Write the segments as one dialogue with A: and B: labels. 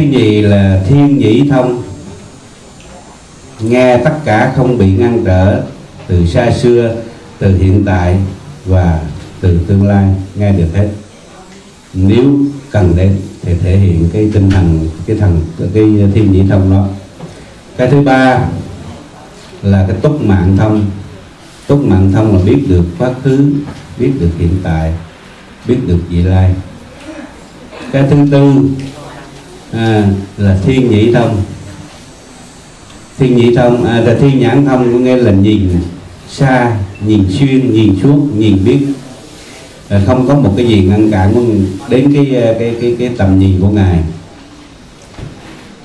A: thứ gì là thiên nhĩ thông? Nghe tất cả không bị ngăn trở từ xa xưa, từ hiện tại và từ tương lai, nghe được hết. Nếu cần đến thì thể hiện cái tinh thần, cái thần, cái thiên nhĩ thông đó. Cái thứ ba là cái túc mạng thông. Túc mạng thông là biết được quá khứ, biết được hiện tại, biết được vị lai. Cái thứ tư à, là thiên nhĩ thông. Thiên nhĩ thông à, là thiên nhãn thông có nghĩa là nhìn xa nhìn xuyên nhìn suốt nhìn biết. À, không có một cái gì ngăn cản đến cái à, cái cái cái tầm nhìn của ngài.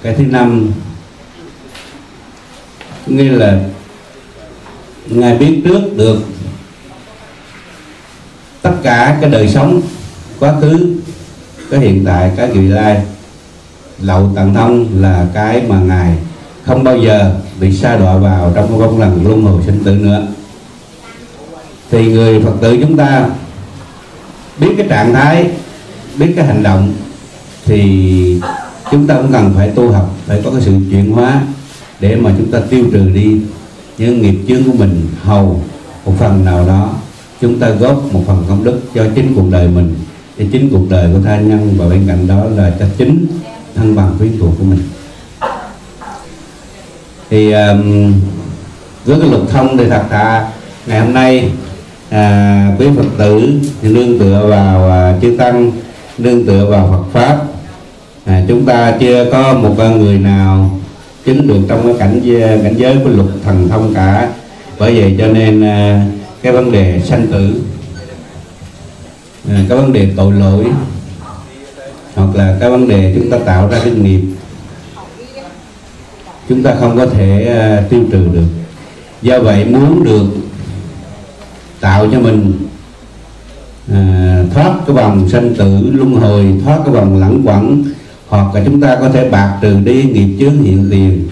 A: Cái thứ năm nghĩa là ngài biết trước được tất cả cái đời sống quá khứ cái hiện tại cái vị lai lậu tận thông là cái mà ngài không bao giờ bị sa đọa vào trong cái công lần luân hồi sinh tử nữa. Thì người phật tử chúng ta biết cái trạng thái, biết cái hành động thì chúng ta cũng cần phải tu học, phải có cái sự chuyển hóa để mà chúng ta tiêu trừ đi những nghiệp chướng của mình, hầu một phần nào đó. Chúng ta góp một phần công đức cho chính cuộc đời mình, cho chính cuộc đời của tha nhân và bên cạnh đó là cho chính thân bằng quyến thuộc của mình. Thì um, với cái luật thông thì thật ra ngày hôm nay à, quý phật tử thì nương tựa vào à, chư tăng nương tựa vào phật pháp. À, chúng ta chưa có một người nào chứng được trong cái cảnh giới, cảnh giới của luật thần thông cả. Bởi vậy cho nên à, cái vấn đề sanh tử à, cái vấn đề tội lỗi hoặc là cái vấn đề chúng ta tạo ra cái nghiệp chúng ta không có thể uh, tiêu trừ được. Do vậy muốn được tạo cho mình à, thoát cái vòng sanh tử luân hồi thoát cái vòng lẳng quẩn hoặc là chúng ta có thể bạc trừ đi nghiệp chướng hiện tiền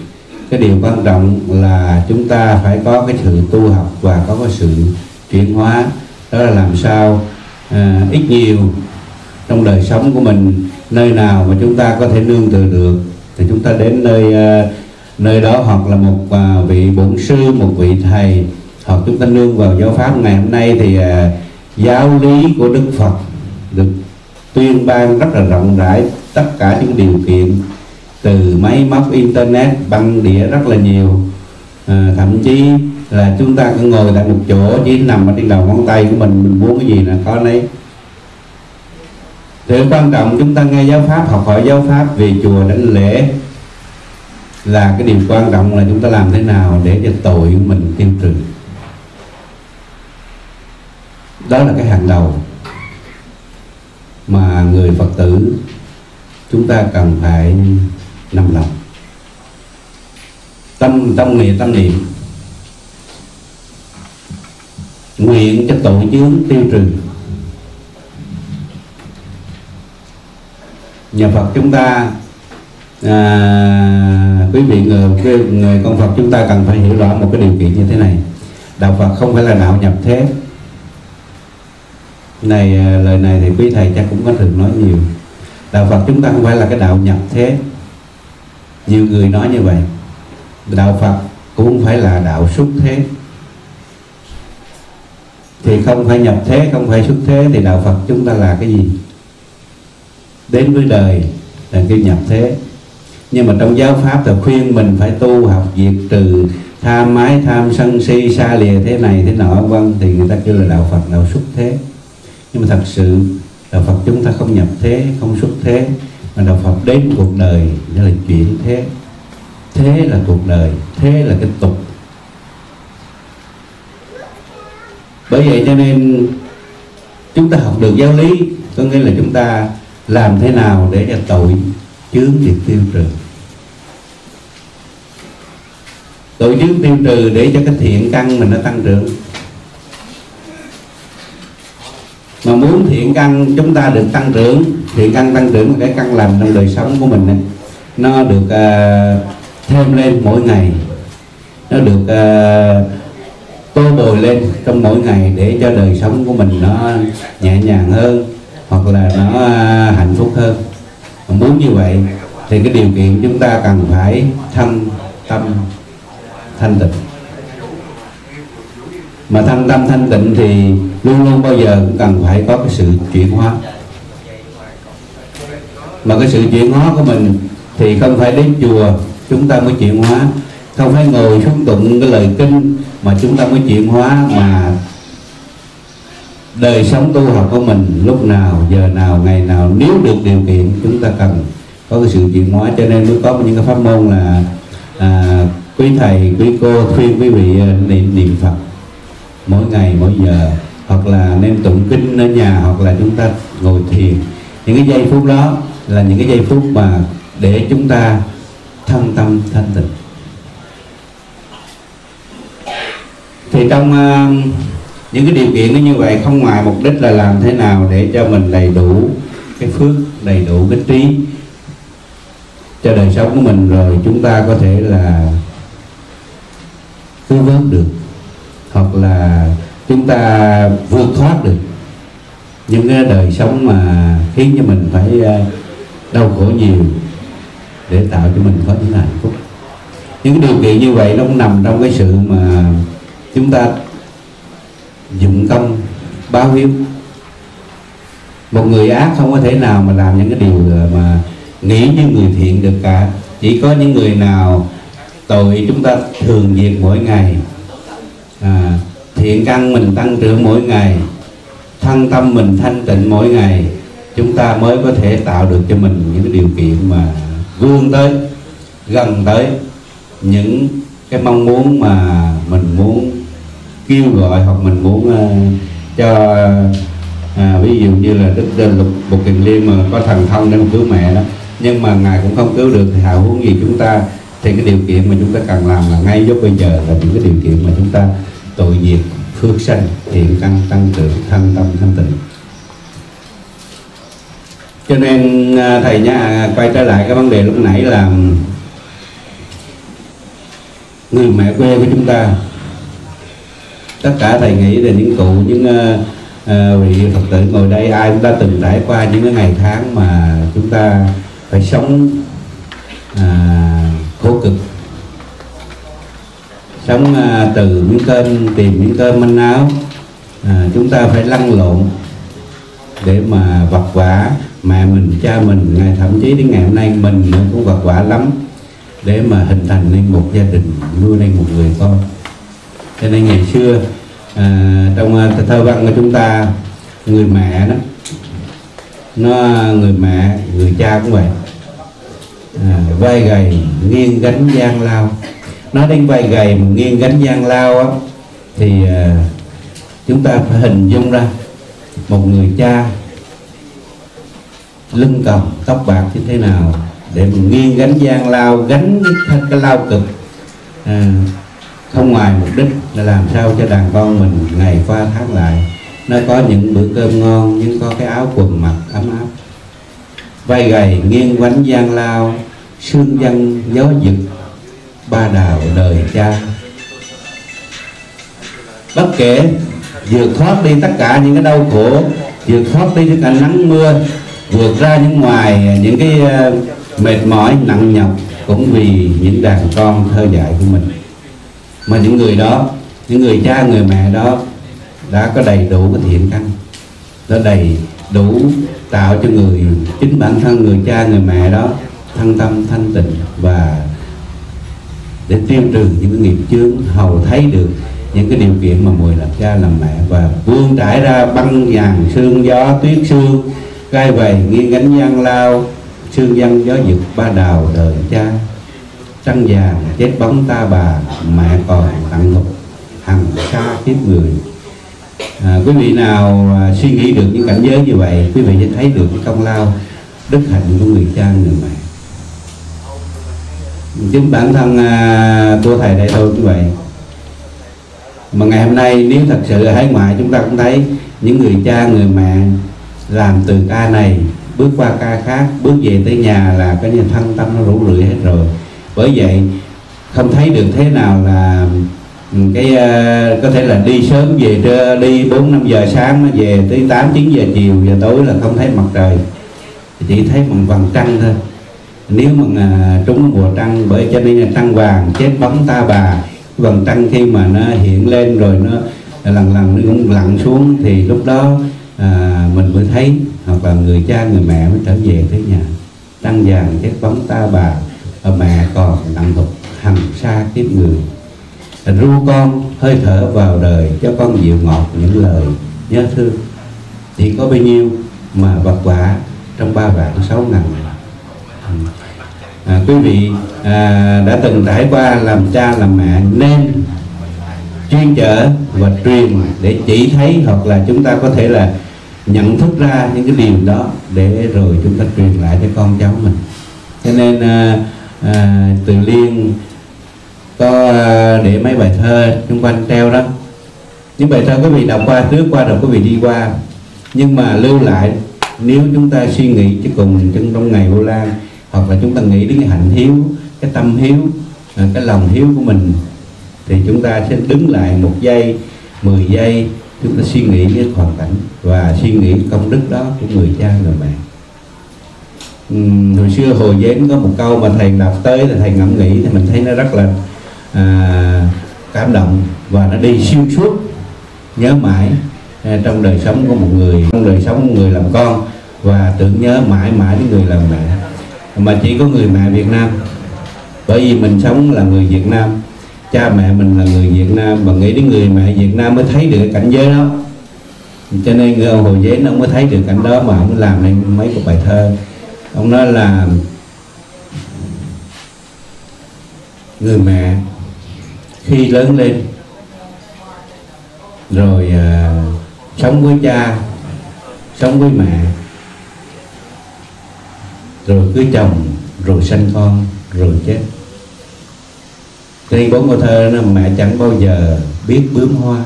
A: cái điều quan trọng là chúng ta phải có cái sự tu học và có cái sự chuyển hóa. Đó là làm sao à, ít nhiều trong đời sống của mình nơi nào mà chúng ta có thể nương tựa được thì chúng ta đến nơi ờ, nơi đó hoặc là một ờ, vị bổn sư một vị thầy hoặc chúng ta nương vào giáo pháp. Ngày hôm nay thì ờ, giáo lý của đức phật được tuyên ban rất là rộng rãi tất cả những điều kiện từ máy móc internet băng đĩa rất là nhiều. À, thậm chí là chúng ta cứ ngồi tại một chỗ chỉ nằm ở trên đầu ngón tay của mình mình muốn cái gì là có lấy điều quan trọng chúng ta nghe giáo pháp, học hỏi giáo pháp về chùa đánh lễ là cái điều quan trọng là chúng ta làm thế nào để cho tội của mình tiêu trừ. Đó là cái hàng đầu mà người phật tử chúng ta cần phải nằm lòng. Tâm tâm niệm tâm niệm. Nguyện cho tội chướng tiêu trừ. Nhà Phật chúng ta à, quý vị người, người con Phật chúng ta cần phải hiểu rõ một cái điều kiện như thế này. Đạo Phật không phải là đạo nhập thế. Này à, lời này thì quý thầy chắc cũng có thường nói nhiều. Đạo Phật chúng ta không phải là cái đạo nhập thế. Nhiều người nói như vậy. Đạo Phật cũng không phải là đạo xuất thế. Thì không phải nhập thế không phải xuất thế thì đạo Phật chúng ta là cái gì? Đến với đời là cái nhập thế. Nhưng mà trong giáo pháp thì khuyên mình phải tu học diệt trừ tham ái tham sân si, xa lìa thế này thế nọ vân thì người ta kêu là đạo Phật, đạo xuất thế. Nhưng mà thật sự đạo Phật chúng ta không nhập thế, không xuất thế, mà đạo Phật đến cuộc đời đó là chuyển thế. Thế là cuộc đời, thế là cái tục. Bởi vậy cho nên chúng ta học được giáo lý, có nghĩa là chúng ta làm thế nào để cho tội chướng được tiêu trừ? Tội chướng tiêu trừ để cho cái thiện căn mình nó tăng trưởng. Mà muốn thiện căn chúng ta được tăng trưởng thiện căn tăng trưởng cái căn lành trong đời sống của mình ấy, nó được uh, thêm lên mỗi ngày. Nó được uh, tô bồi lên trong mỗi ngày để cho đời sống của mình nó nhẹ nhàng hơn hoặc là nó à, hạnh phúc hơn. Mà muốn như vậy thì cái điều kiện chúng ta cần phải thanh tâm, thanh tịnh. Mà thanh tâm, thanh tịnh thì luôn luôn bao giờ cũng cần phải có cái sự chuyển hóa. Mà cái sự chuyển hóa của mình thì không phải đến chùa chúng ta mới chuyển hóa. Không phải ngồi xuống tụng cái lời kinh mà chúng ta mới chuyển hóa mà đời sống tu học của mình lúc nào giờ nào ngày nào nếu được điều kiện chúng ta cần có cái sự chuyển hóa. Cho nên mới có những cái pháp môn là à, quý thầy quý cô khuyên quý vị à, niệm niệm phật mỗi ngày mỗi giờ. Hoặc là nên tụng kinh ở nhà hoặc là chúng ta ngồi thiền. Những cái giây phút đó là những cái giây phút mà để chúng ta thân tâm thanh tịnh. Thì trong uh, những cái điều kiện nó như vậy, không ngoài mục đích là làm thế nào để cho mình đầy đủ cái phước, đầy đủ cái trí cho đời sống của mình, rồi chúng ta có thể là cứu vớt được, hoặc là chúng ta vượt thoát được những cái đời sống mà khiến cho mình phải ờ, đau khổ nhiều để tạo cho mình có những hạnh phúc. Những cái điều kiện như vậy nó cũng nằm trong cái sự mà chúng ta dụng công báo hiếu. Một người ác không có thể nào mà làm những cái điều mà nghĩ như người thiện được cả. Chỉ có những người nào tội chúng ta thường diệt mỗi ngày. À, thiện căn mình tăng trưởng mỗi ngày thân tâm mình thanh tịnh mỗi ngày chúng ta mới có thể tạo được cho mình những điều kiện mà vươn tới gần tới những cái mong muốn mà mình muốn kêu gọi hoặc mình muốn uh, cho à, ví dụ như là đức đền lục bục kiền liên mà có thần thông để mà cứu mẹ đó. Nhưng mà ngài cũng không cứu được thì hào huống gì chúng ta? Thì cái điều kiện mà chúng ta cần làm là ngay lúc bây giờ là những cái điều kiện mà chúng ta tội diệt phước sanh thiện căn tăng trưởng thân tâm thanh tịnh. Cho nên ờ, thầy nha quay trở lại cái vấn đề lúc nãy là người mẹ quê của chúng ta tất cả thầy nghĩ là những cụ những uh, uh, vị phật tử ngồi đây ai cũng đã từng trải qua những cái ngày tháng mà chúng ta phải sống uh, khổ cực. Sống uh, từ miếng cơm tìm miếng cơm manh áo uh, chúng ta phải lăn lộn để mà vật vả mẹ mình cha mình ngày thậm chí đến ngày hôm nay mình cũng vật vả lắm để mà hình thành nên một gia đình nuôi nên một người con cho nên ngày xưa à, trong ờ, thơ văn của chúng ta người mẹ đó nó người mẹ người cha cũng vậy. À, vai gầy nghiêng gánh gian lao. Nói đến vai gầy mà nghiêng gánh gian lao á thì à, chúng ta phải hình dung ra một người cha lưng còng tóc bạc như thế nào để mình nghiêng gánh gian lao gánh cái, cái lao cực. À, không ngoài mục đích là làm sao cho đàn con mình ngày qua tháng lại nó có những bữa cơm ngon nhưng có cái áo quần mặc ấm áp. Vai gầy nghiêng quánh gian lao, sương dân gió giật, ba đào đời cha. Bất kể, vượt thoát đi tất cả những cái đau khổ, vượt thoát đi những cả nắng mưa, vượt ra những ngoài, những cái ờ, mệt mỏi, nặng nhọc cũng vì những đàn con thơ dạy của mình mà những người đó, những người cha, người mẹ đó đã có đầy đủ cái thiện căn, đã đầy đủ tạo cho người chính bản thân người cha, người mẹ đó thân tâm, thanh tịnh và để tiêu trừ những cái nghiệp chướng, hầu thấy được những cái điều kiện mà mùi làm cha, làm mẹ và vương trải ra băng vàng, sương gió, tuyết sương gai vầy nghiêng gánh gian lao, sương văn gió dực ba đào đời cha trăng vàng chết bóng ta bà mẹ còn tặng ngục hằng xa kiếp người. À, quý vị nào à, suy nghĩ được những cảnh giới như vậy quý vị sẽ thấy được cái công lao đức hạnh của người cha người mẹ. Chính bản thân à, của thầy đại tôi như vậy. Mà ngày hôm nay nếu thật sự ở hải ngoại chúng ta cũng thấy những người cha người mẹ làm từ ca này bước qua ca khác bước về tới nhà là cái nhà thân tâm nó rủ rượi hết rồi bởi vậy không thấy được thế nào là ừ, cái uh, có thể là đi sớm về đi 4 5 giờ sáng về tới 8 9 giờ chiều giờ tối là không thấy mặt trời. Chỉ thấy bằng vầng trăng thôi. Nếu mà uh, trúng mùa trăng bởi cho nên là trăng vàng chết bóng ta bà. Vầng trăng khi mà nó hiện lên rồi nó lần lần nó cũng lặn xuống thì lúc đó à, mình mới thấy hoặc là người cha người mẹ mới trở về tới nhà. Trăng vàng chết bóng ta bà. Ờ, mẹ còn nặng thục hằng xa kiếp người. Ru con hơi thở vào đời cho con dịu ngọt những lời nhớ thương. Thì có bao nhiêu mà vật vả trong ba vạn sáu ngàn. À, quý vị à, đã từng trải qua làm cha làm mẹ nên chuyên chở và truyền để chỉ thấy hoặc là chúng ta có thể là nhận thức ra những cái điều đó để rồi chúng ta truyền lại cho con cháu mình. Cho nên à, à, từ liên có à, để mấy bài thơ xung quanh treo đó. Những bài thơ quý vị đọc qua trước qua rồi quý vị đi qua. Nhưng mà lưu lại nếu chúng ta suy nghĩ chứ cùng trong trong ngày vô lan hoặc là chúng ta nghĩ đến cái hạnh hiếu cái tâm hiếu à, cái lòng hiếu của mình thì chúng ta sẽ đứng lại một giây 10 giây chúng ta suy nghĩ cái hoàn cảnh và suy nghĩ công đức đó của người cha người mẹ. Ừ, hồi xưa hồi giếng có một câu mà thầy đọc tới thì thầy ngẫm nghĩ thì mình thấy nó rất là à, cảm động và nó đi xuyên suốt. Nhớ mãi à, trong đời sống của một người trong đời sống của người làm con và tưởng nhớ mãi mãi đến người làm mẹ. Mà chỉ có người mẹ Việt Nam. Bởi vì mình sống là người Việt Nam cha mẹ mình là người Việt Nam và nghĩ đến người mẹ Việt Nam mới thấy được cái cảnh giới đó. Cho nên người ông Hồ dế ông mới thấy được cảnh đó mà ông làm nên mấy cái bài thơ ông nói là người mẹ khi lớn lên rồi à, sống với cha sống với mẹ rồi cưới chồng rồi sanh con rồi chết. Trên bốn câu thơ nó mẹ chẳng bao giờ biết bướm hoa.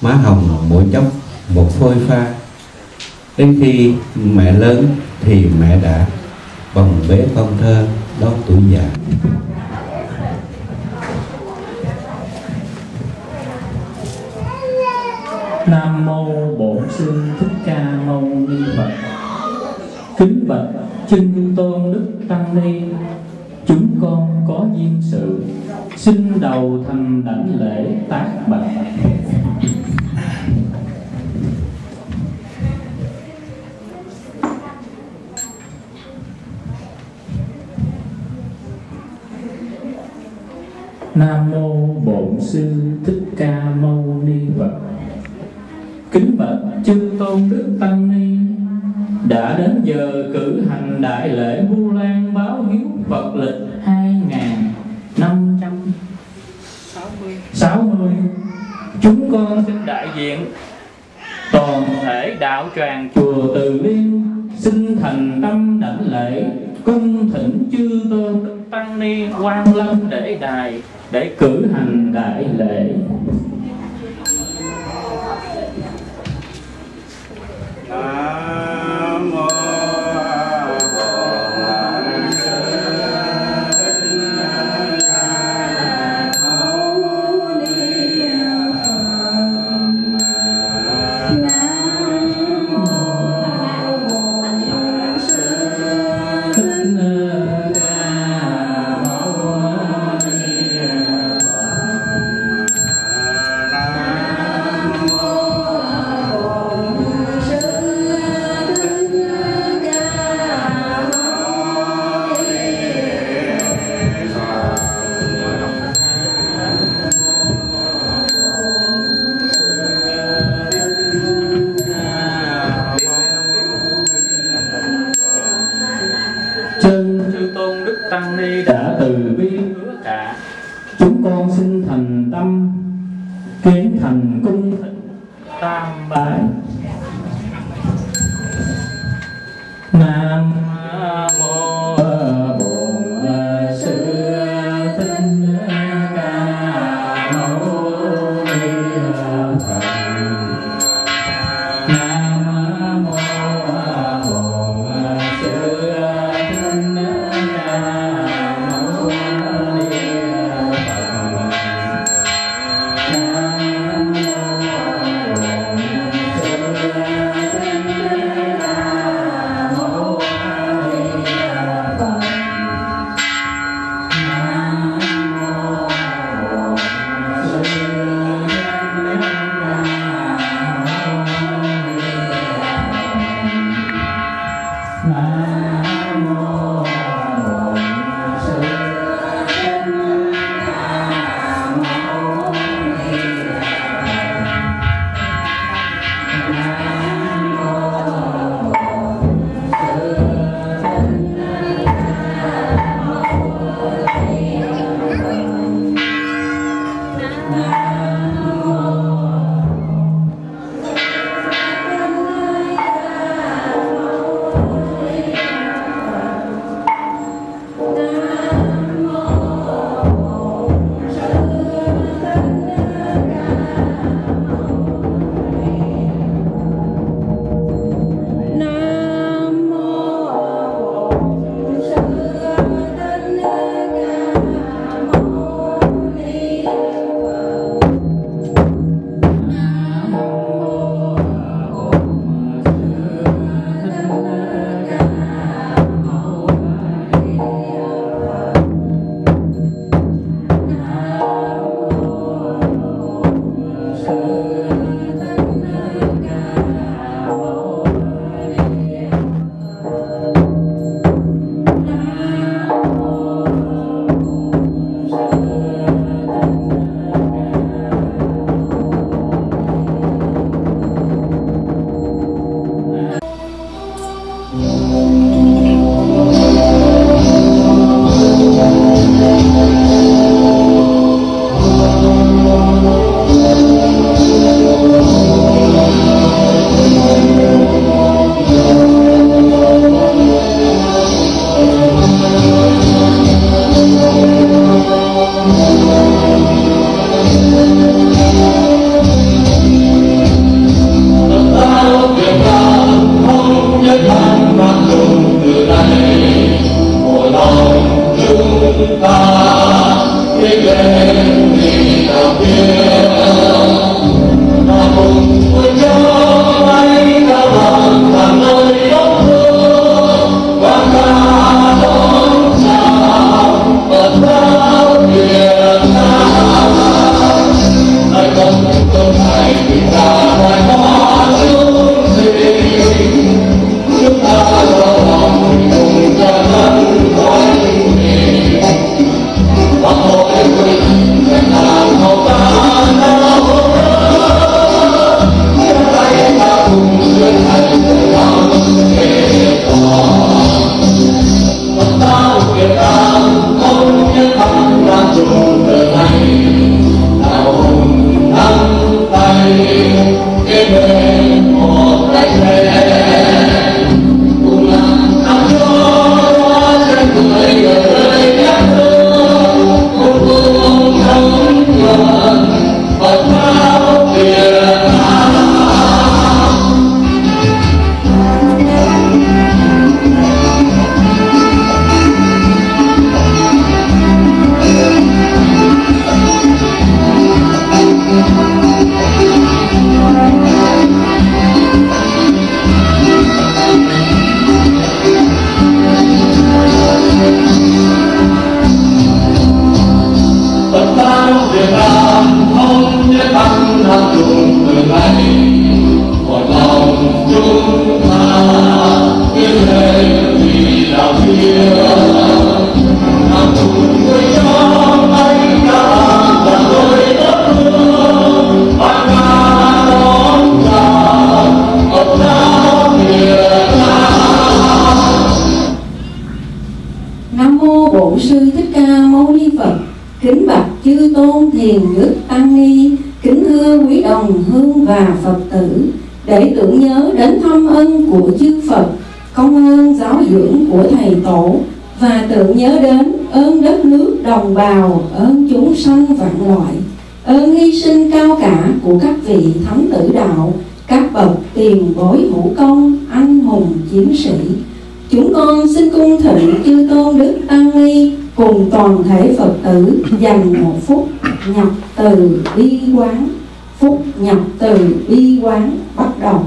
A: Má hồng mỗi chốc một phôi pha. Đến khi mẹ lớn thì mẹ đã bồng bế con thơ đón tuổi già
B: Nam mô Bổn Sư Thích Ca Mâu Ni Phật. Kính bạch chân tôn đức tăng ni, chúng con có duyên sự, xin đầu thành đảnh lễ tác bạch.
C: Nam mô Bổn sư Thích Ca Mâu Ni Phật. Kính bạch chư tôn đức tăng ni, đã đến giờ cử hành đại lễ Vu Lan báo hiếu Phật lịch hai ngàn năm trăm sáu mươi chúng con xin đại diện toàn thể đạo tràng chùa Từ Liên xin thành tâm đảnh lễ cung thỉnh chư tôn đức tăng ni quan lâm để đài, để cử hành đại lễ.
B: Nam mô
D: đồng bào, ơn chúng sanh vạn loại, ơn hy sinh cao cả của các vị thánh tử đạo, các bậc tiền bối hữu công, anh hùng chiến sĩ. Chúng con xin cung thỉnh chư tôn đức tăng ni cùng toàn thể phật tử dành một phút nhập từ bi quán. Phút nhập từ bi quán bắt đầu.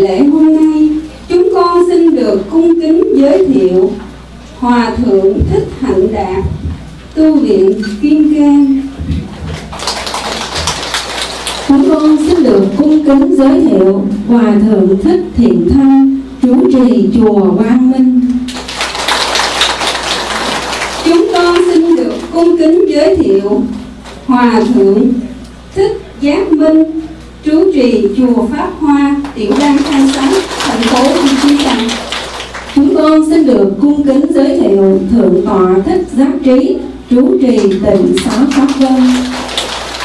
E: Lễ hôm nay, chúng con xin được cung kính giới thiệu Hòa thượng Thích Hạnh Đạt, tu viện Kim Cang.
D: chúng con xin được cung kính giới thiệu hòa thượng thích thiện thanh chủ trì chùa quang minh
E: Chúng con xin được cung kính giới thiệu Hòa thượng Thích Giác Minh, trú trì chùa Pháp Hoa, Tiểu đăng Thanh Sánh, thành phố Phi Chí minh.
D: chúng con xin được cung kính giới thiệu thượng tọa thích giác trí trú trì tỉnh xá pháp vân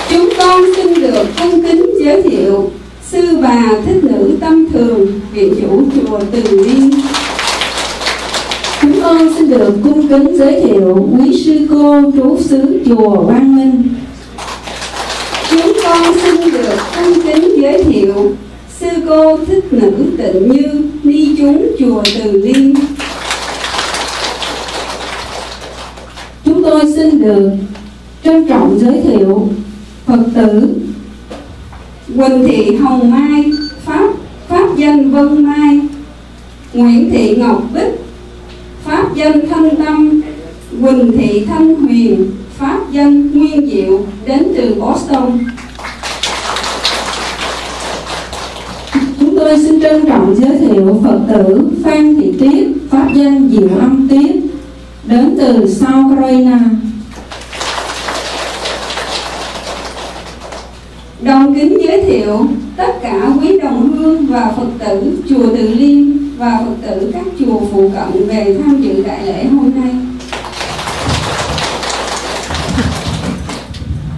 E: Chúng con xin được cung kính giới thiệu Sư bà Thích Nữ Tâm Thường, viện chủ chùa Từ Liên.
D: chúng con xin được cung kính giới thiệu quý sư cô trú xứ chùa quang minh
E: con xin được thân kính giới thiệu Sư cô Thích Nữ Tịnh Như, ni chúng chùa Từ Liên.
D: chúng tôi xin được trân trọng giới thiệu phật tử
E: Quỳnh Thị Hồng Mai, Pháp Pháp danh Vân Mai, Nguyễn Thị Ngọc Bích, Pháp danh Thanh Tâm, Quỳnh Thị Thanh Huyền, Pháp danh Nguyên Diệu, đến từ Boston.
D: chúng tôi xin trân trọng giới thiệu phật tử phan thị tuyết, pháp danh diệu âm tuyết, đến từ South Carolina
E: Đồng kính giới thiệu tất cả quý đồng hương và Phật tử chùa Từ Liên và Phật tử các chùa phụ cận về tham dự đại lễ hôm nay.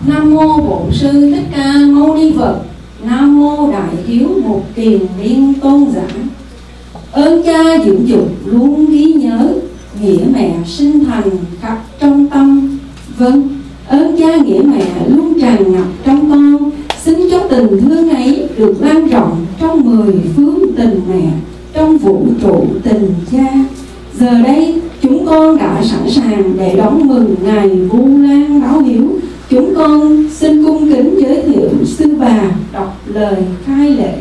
D: Nam mô Bổn sư Thích Ca Mâu Ni Phật. Nam mô Đại Hiếu Một Kiền Liên Tôn giả. Ơn cha dưỡng dục luôn ghi nhớ nghĩa mẹ sinh thành khắp trong tâm. Vâng, ơn cha nghĩa mẹ luôn tràn ngập trong con. Xin cho tình thương ấy được lan rộng trong mười phương tình mẹ, trong vũ trụ tình cha. Giờ đây chúng con đã sẵn sàng để đón mừng ngày Vu Lan báo hiếu. Chúng con xin cung kính giới thiệu sư bà đọc lời khai lễ.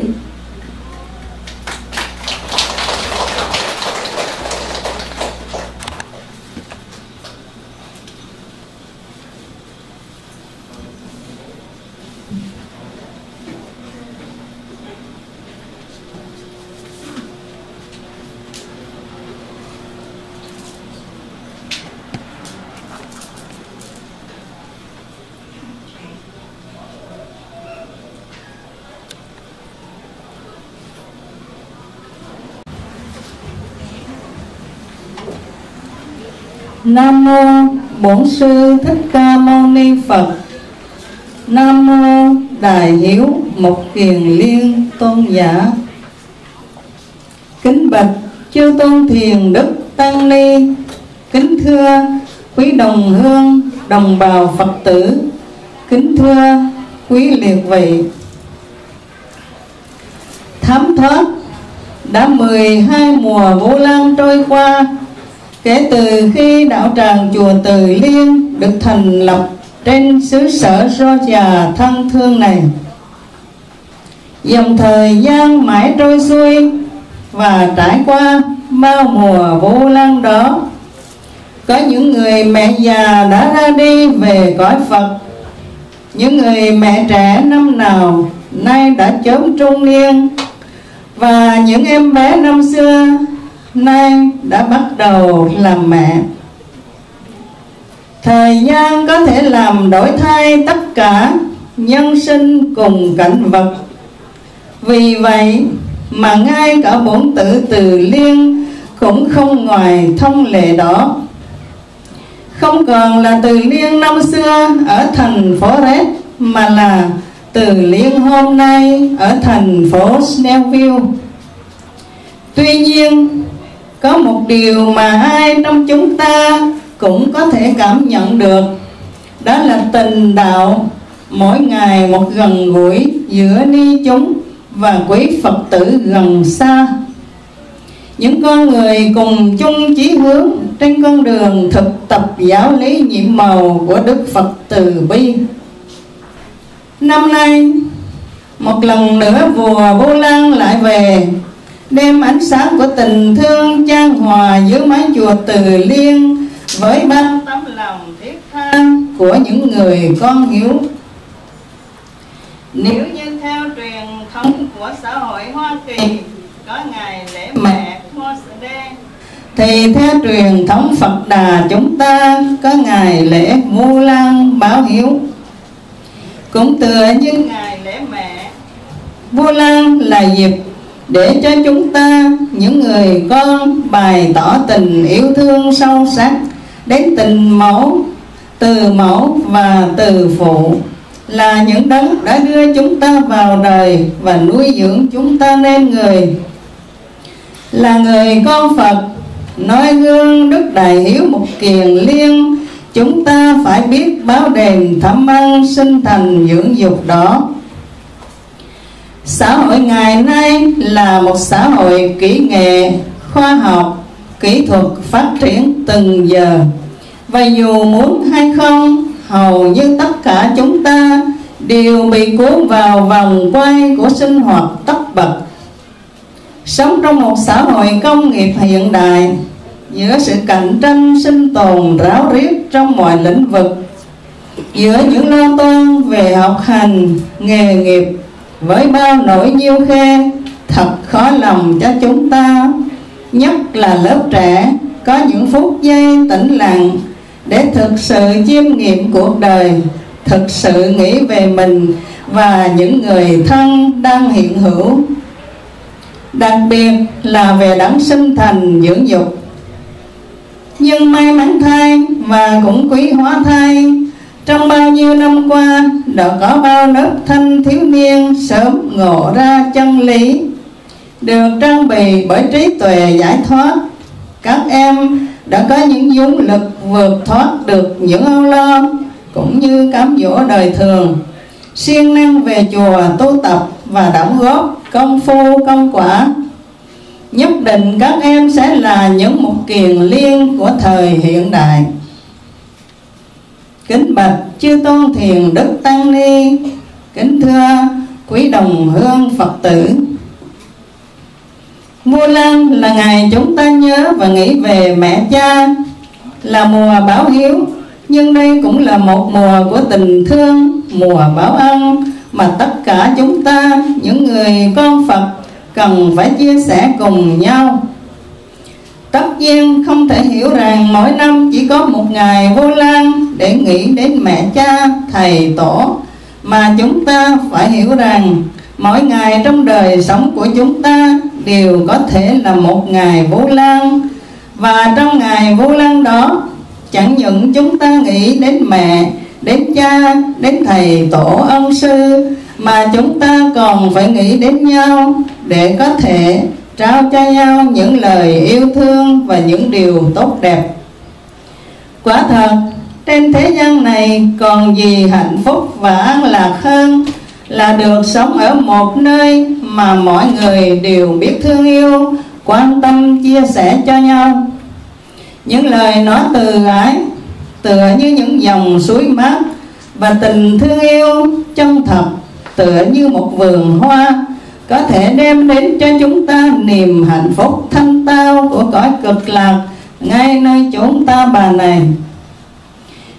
F: Nam mô Bổn sư Thích Ca Mâu Ni Phật. Nam mô Đại Hiếu mục Kiền Liên Tôn giả. Kính bạch chư tôn thiền đức tăng ni, kính thưa quý đồng hương, đồng bào Phật tử, kính thưa quý liệt vị. Thám thoát đã 12 mùa vô Lan trôi qua kể từ khi đạo tràng chùa Từ Liên được thành lập trên xứ sở già thân thương này. Dòng thời gian mãi trôi xuôi và trải qua bao mùa vô lăng đó, có những người mẹ già đã ra đi về cõi Phật những người mẹ trẻ năm nào nay đã chớm trung niên và những em bé năm xưa nay đã bắt đầu làm mẹ. Thời gian có thể làm đổi thay tất cả nhân sinh cùng cảnh vật. Vì vậy mà ngay cả bổn tử từ liên cũng không ngoài thông lệ đó. Không còn là từ liên năm xưa ở thành phố Red mà là từ liên hôm nay ở thành phố Snellville. Tuy nhiên có một điều mà ai trong chúng ta cũng có thể cảm nhận được đó là tình đạo mỗi ngày một gần gũi giữa ni chúng và quý Phật tử gần xa những con người cùng chung chí hướng trên con đường thực tập giáo lý nhiệm màu của Đức Phật Từ Bi. Năm nay, một lần nữa vùa Vô Lan lại về đem ánh sáng của tình thương trang hòa dưới mái chùa Từ Liên với ban tấm lòng thiết tha của những người con hiếu. Nếu như theo truyền thống của xã hội Hoa Kỳ, có ngày lễ mẹ Mother's Day thì theo truyền thống Phật Đà chúng ta, có ngày lễ Vu Lan báo hiếu cũng tựa như ngày lễ mẹ Vu Lan là dịp để cho chúng ta, những người con, bày tỏ tình yêu thương sâu sắc đến tình mẫu, từ mẫu và từ phụ, là những đấng đã đưa chúng ta vào đời và nuôi dưỡng chúng ta nên người. Là người con Phật, nói gương đức đại hiếu một kiền liên, chúng ta phải biết báo đền thẩm ăn sinh thành dưỡng dục đó xã hội ngày nay là một xã hội kỹ nghệ, khoa học, kỹ thuật phát triển từng giờ. Và dù muốn hay không, hầu như tất cả chúng ta đều bị cuốn vào vòng quay của sinh hoạt tất bật. Sống trong một xã hội công nghiệp hiện đại, giữa sự cạnh tranh sinh tồn ráo riết trong mọi lĩnh vực, giữa những lo toan về học hành, nghề nghiệp với bao nỗi nhiêu khe, thật khó lòng cho chúng ta. Nhất là lớp trẻ, có những phút giây tĩnh lặng để thực sự chiêm nghiệm cuộc đời, thực sự nghĩ về mình và những người thân đang hiện hữu. Đặc biệt là về đấng sinh thành, dưỡng dục. Nhưng may mắn thay và cũng quý hóa thay trong bao nhiêu năm qua, đã có bao lớp thanh thiếu niên sớm ngộ ra chân lý, được trang bị bởi trí tuệ giải thoát. Các em đã có những dũng lực vượt thoát được những âu lo, cũng như cám dỗ đời thường. Siêng năng về chùa, tu tập và đóng góp công phu, công quả. Nhất định các em sẽ là những một kiền liên của thời hiện đại kính bạch chư tôn thiền đức tăng ni. Kính thưa quý đồng hương phật tử. Mua Lan là ngày chúng ta nhớ và nghĩ về mẹ cha. Là mùa báo hiếu, Nhưng đây cũng là một mùa của tình thương, Mùa báo ân Mà tất cả chúng ta, Những người con Phật Cần phải chia sẻ cùng nhau. Tất nhiên không thể hiểu rằng mỗi năm chỉ có một ngày vô lan để nghĩ đến mẹ cha, thầy tổ. Mà chúng ta phải hiểu rằng mỗi ngày trong đời sống của chúng ta đều có thể là một ngày vô lan. Và trong ngày vô lan đó chẳng những chúng ta nghĩ đến mẹ đến cha đến thầy tổ ông sư mà chúng ta còn phải nghĩ đến nhau để có thể trao cho nhau những lời yêu thương và những điều tốt đẹp. Quả thật, trên thế gian này còn gì hạnh phúc và an lạc hơn là được sống ở một nơi mà mọi người đều biết thương yêu, quan tâm, chia sẻ cho nhau. Những lời nói từ ái, tựa như những dòng suối mát và tình thương yêu chân thật tựa như một vườn hoa có thể đem đến cho chúng ta niềm hạnh phúc thanh tao của cõi cực lạc ngay nơi chúng ta bà này.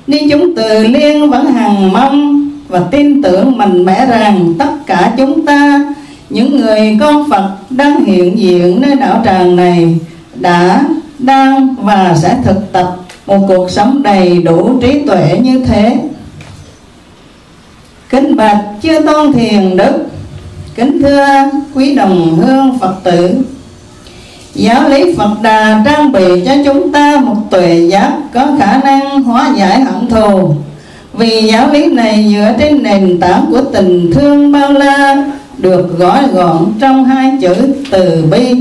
F: Nên chúng từ liên vẫn hằng mong và tin tưởng mạnh mẽ rằng tất cả chúng ta, những người con Phật đang hiện diện nơi đảo tràng này, đã, đang và sẽ thực tập một cuộc sống đầy đủ trí tuệ như thế. Kính bạch chư tôn thiền đức kính thưa quý đồng hương phật tử, giáo lý phật đà trang bị cho chúng ta một tuệ giác có khả năng hóa giải hận thù. Vì giáo lý này dựa trên nền tảng của tình thương bao la được gói gọn trong hai chữ từ bi.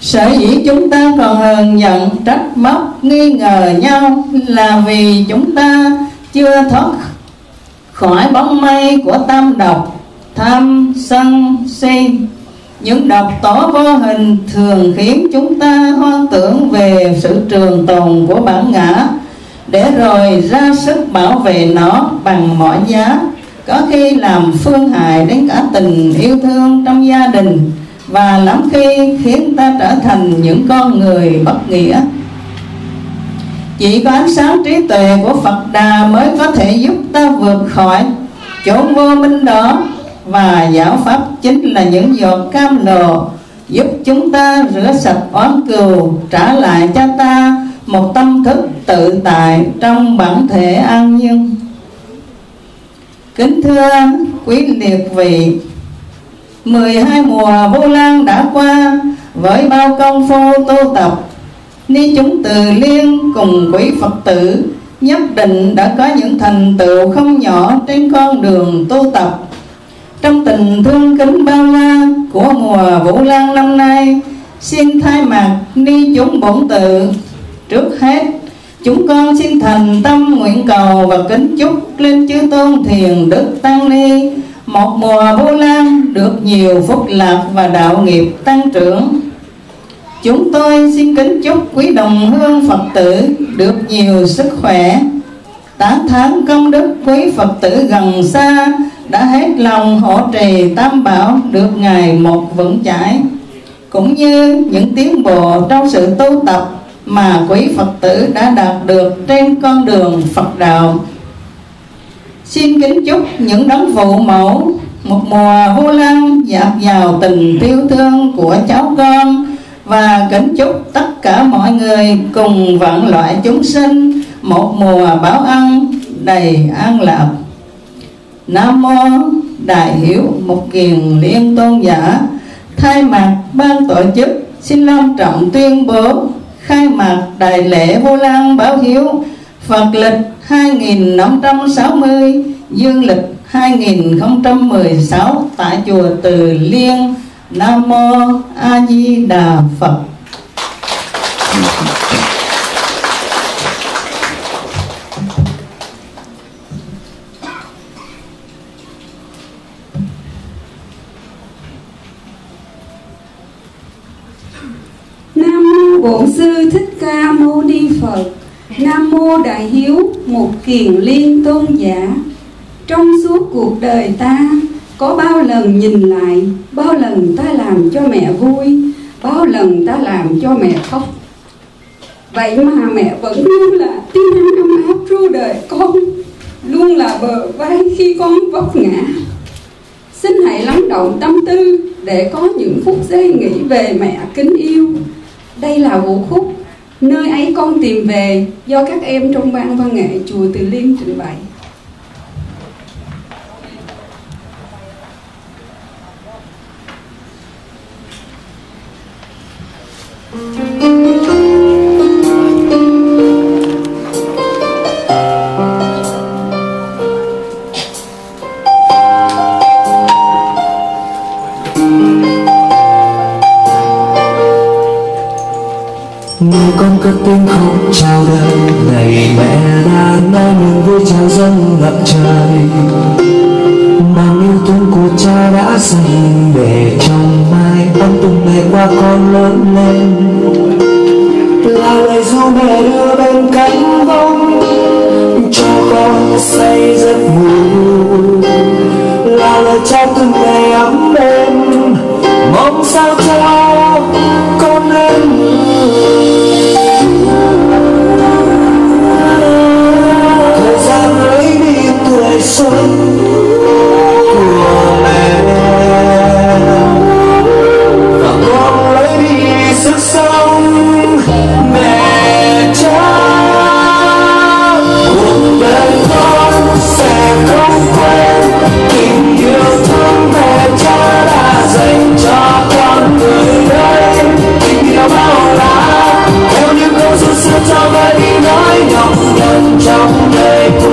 F: Sở dĩ chúng ta còn hờn giận, trách móc, nghi ngờ nhau là vì chúng ta chưa thoát khỏi bóng mây của tam độc tham sân si. Những độc tố vô hình thường khiến chúng ta hoang tưởng về sự trường tồn của bản ngã. Để rồi ra sức bảo vệ nó bằng mọi giá. Có khi làm phương hại đến cả tình yêu thương trong gia đình. Và lắm khi khiến ta trở thành những con người bất nghĩa. Chỉ có ánh sáng trí tuệ của Phật Đà mới có thể giúp ta vượt khỏi chỗ vô minh đó và giáo pháp chính là những giọt cam lồ giúp chúng ta rửa sạch oán cừu, trả lại cho ta một tâm thức tự tại trong bản thể an nhiên kính thưa quý liệt vị 12 mùa vô lan đã qua với bao công phu tu tập. Ni chúng từ liên cùng quý phật tử nhất định đã có những thành tựu không nhỏ trên con đường tu tập trong tình thương kính bao la của mùa vũ lan năm nay, xin thay mặt ni chúng bổn tự, trước hết, chúng con xin thành tâm nguyện cầu và kính chúc lên chư tôn thiền đức tăng ni. Một mùa vu lan được nhiều phúc lạc và đạo nghiệp tăng trưởng. Chúng tôi xin kính chúc quý đồng hương phật tử được nhiều sức khỏe. Tán thán công đức quý phật tử gần xa đã hết lòng hỗ trì tam bảo được ngày một vững chãi. Cũng như những tiến bộ trong sự tu tập mà quý phật tử đã đạt được trên con đường phật đạo. Xin kính chúc những đấng phụ mẫu, một mùa vô lăng dạt vào tình yêu thương của cháu con. Và kính chúc tất cả mọi người cùng vạn loại chúng sinh một mùa báo ăn đầy an lạc nam mô đại hiếu một kiền liên tôn giả thay mặt ban tổ chức, xin long trọng tuyên bố khai mạc đại lễ vô lan báo hiếu, Phật lịch 2560 dương lịch 2016 tại chùa Từ Liên Nam Mô A Di Đà Phật
E: Thank you. Bổn sư Thích Ca Mâu Ni Phật. Nam mô Đại Hiếu một kiền liên tôn giả. Trong suốt cuộc đời ta có bao lần nhìn lại, bao lần ta làm cho mẹ vui, bao lần ta làm cho mẹ khóc. Vậy mà mẹ vẫn luôn là tiếng ăn ấm áp ru đời con, luôn là bờ vai khi con vấp ngã. Xin hãy lắng động tâm tư để có những phút giây nghĩ về mẹ kính yêu. Đây là vũ khúc nơi ấy con tìm về do các em trong ban văn nghệ chùa Từ Liên trình bày.
G: tràn dân ngập trời. Mang yêu thương của cha đã dành để trong mai Ông từng ngày qua con lớn lên. Là lời ru mẹ đưa bên cánh bông Cho con say giấc ngủ. Là lời cha từng ngày ấm êm Mong sao
D: down away.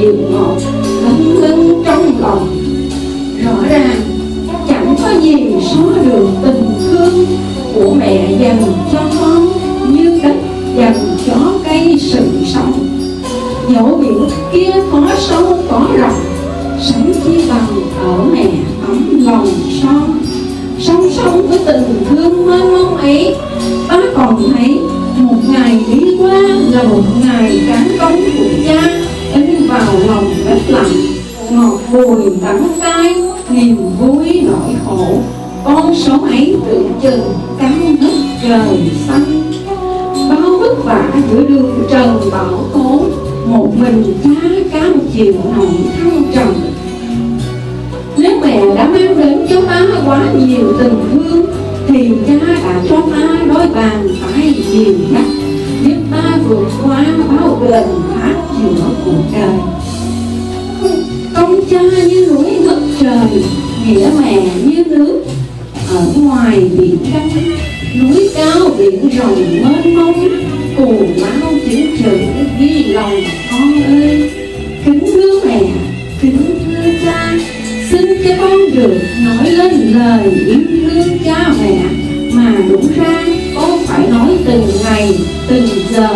D: Dịu ngọt, thấm lưng trong lòng. Rõ ràng, chẳng có gì xóa được tình thương của mẹ dành cho con như đất dành cho cây sự sống. Dẫu biển kia có sâu, có rộng sống chi bằng ở mẹ ấm lòng son. Song song với tình thương mênh mông ấy, ta còn thấy một ngày đi qua là một ngày cán công của cha vào lòng đất lạnh ngọt bùi đắng cay, niềm vui nỗi khổ. Con số ấy tưởng chừng cao ngất trời xanh. Bao vất vả giữa đường trần bão tố, một mình cha cam chịu nỗi thăng trầm. Nếu mẹ đã mang đến cho ta quá nhiều tình thương, thì cha đã cho ta đôi bàn tay nhiều dắt vượt qua bao gần thác giữa cuộc đời. Công cha như núi ngất trời, nghĩa mẹ như nước. Ở ngoài biển đông núi cao biển rộng mênh mông. Cù bao chữ chữ ghi lòng con ơi. Kính thưa mẹ, kính thưa cha. Xin cho con được nói lên lời yêu thương cha mẹ. Mà đúng ra, con phải nói từng ngày, từng giờ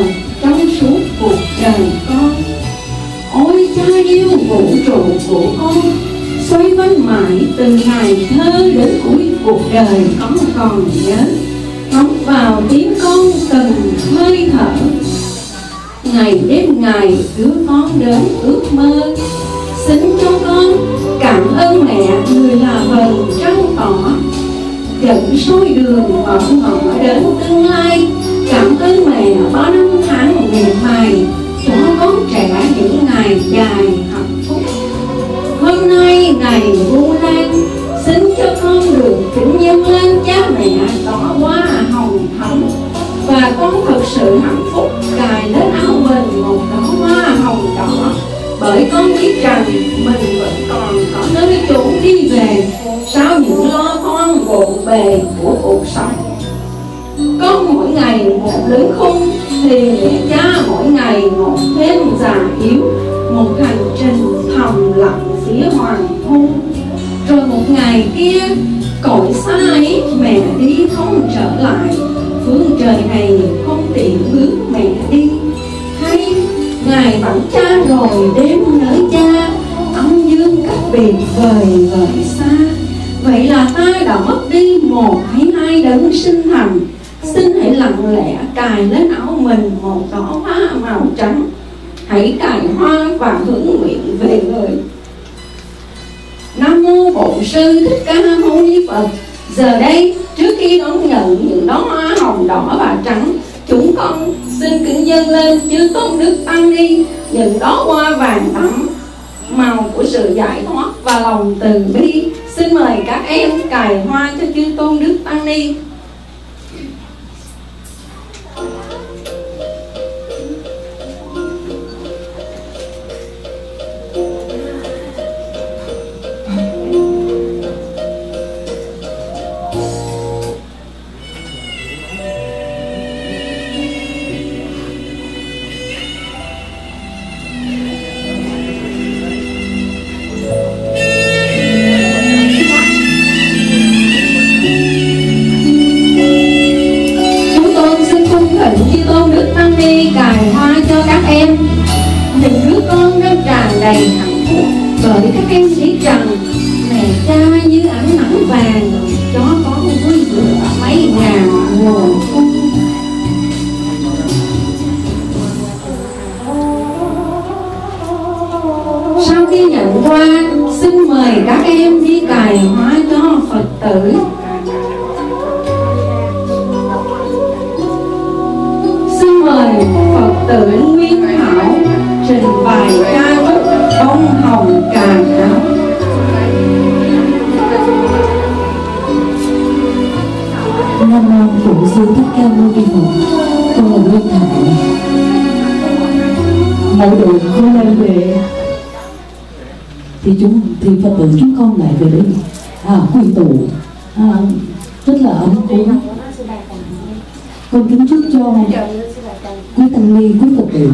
D: trong suốt cuộc đời con. Ôi, cha yêu vũ trụ của con. Xoay quanh mãi từ ngày thơ đến cuối cuộc đời con còn nhớ. Ngóng vào tiếng con từng hơi thở. Ngày đêm ngày đưa con đến ước mơ. Xin cho con cảm ơn mẹ người là vầng trăng tỏ. Dẫn soi đường mở ngõ đến tương lai cảm ơn mẹ có năm tháng miệt mày cũng con trẻ những ngày dài hạnh phúc. Hôm nay ngày vu lan, xin cho con được kính nhân lên cha mẹ tỏ hoa hồng thắm. Và con thật sự hạnh phúc, cài lên áo mình một đóa hoa hồng đỏ. Bởi con biết rằng mình vẫn còn có nơi chốn đi về, sau những lo toan bộn bề của cuộc sống một lớn khung, thì mẹ cha mỗi ngày một thêm già yếu một hành trình thầm lặng phía hoàng hôn. Rồi một ngày kia, cõi xa ấy mẹ đi không trở lại. Phương trời này không tiện hướng mẹ đi. Hay ngày vẫn cha rồi, đêm nhớ cha. Âm dương cách biệt vời vợi xa. Vậy là ta đã mất đi một hay hai đấng sinh thành xin hãy lặng lẽ cài lên áo mình một đóa hoa màu trắng. Hãy cài hoa và hướng nguyện về người nam mô bổn sư thích ca mâu ni phật. Giờ đây, trước khi đón nhận những đóa hoa hồng đỏ và trắng, chúng con xin kính dâng lên chư tôn đức tăng ni những đóa hoa vàng tắm màu của sự giải thoát và lòng từ bi, xin mời các em cài hoa cho chư tôn đức tăng ni. Đầy hạnh phúc, bởi các em biết rằng mẹ cha như ánh nắng vàng cho con vui giữa mấy ngàn mùa xuân sau khi nhận hoa, xin mời các em đi cài hoa cho phật tử. Xin mời phật tử nguyên hảo trình bày ca bông hồng càng áo
H: Nam Nam cũng sư thích ca mâu ni một Cô là Nguyên Thải Mỗi đội cô lên về. Thì chúng thì Phật tử chúng con lại về đây. À, quy tụ à, Rất là ấm cúng. Con kính chúc cho quý tăng ni quý Phật tử.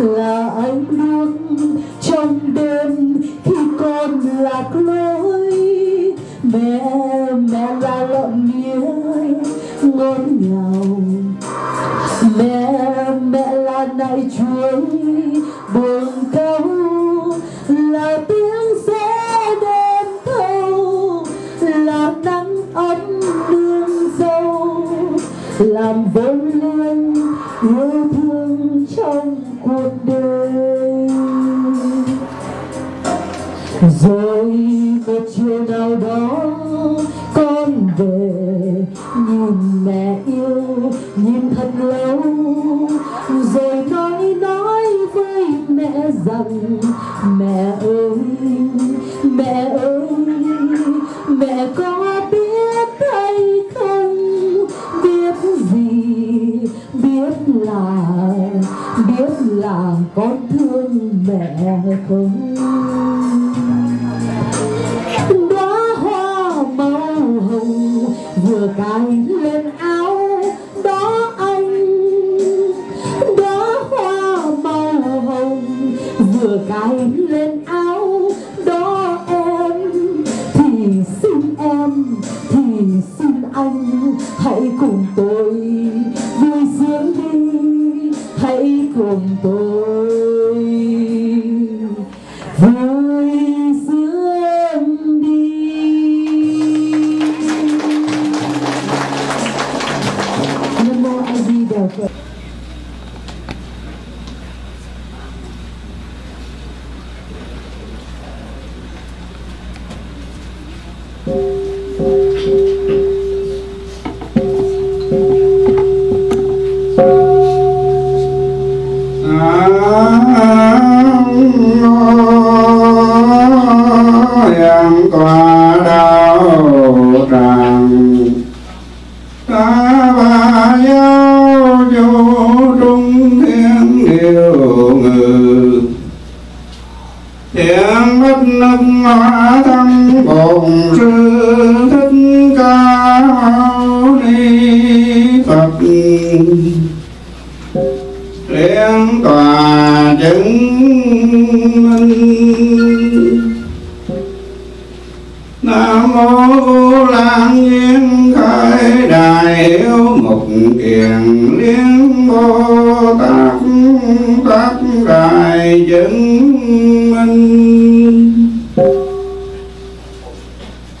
H: là anh luôn trong đêm. Khi con lạc lối, mẹ mẹ là lọ mía ngon ngào. Mẹ mẹ là nai chuối.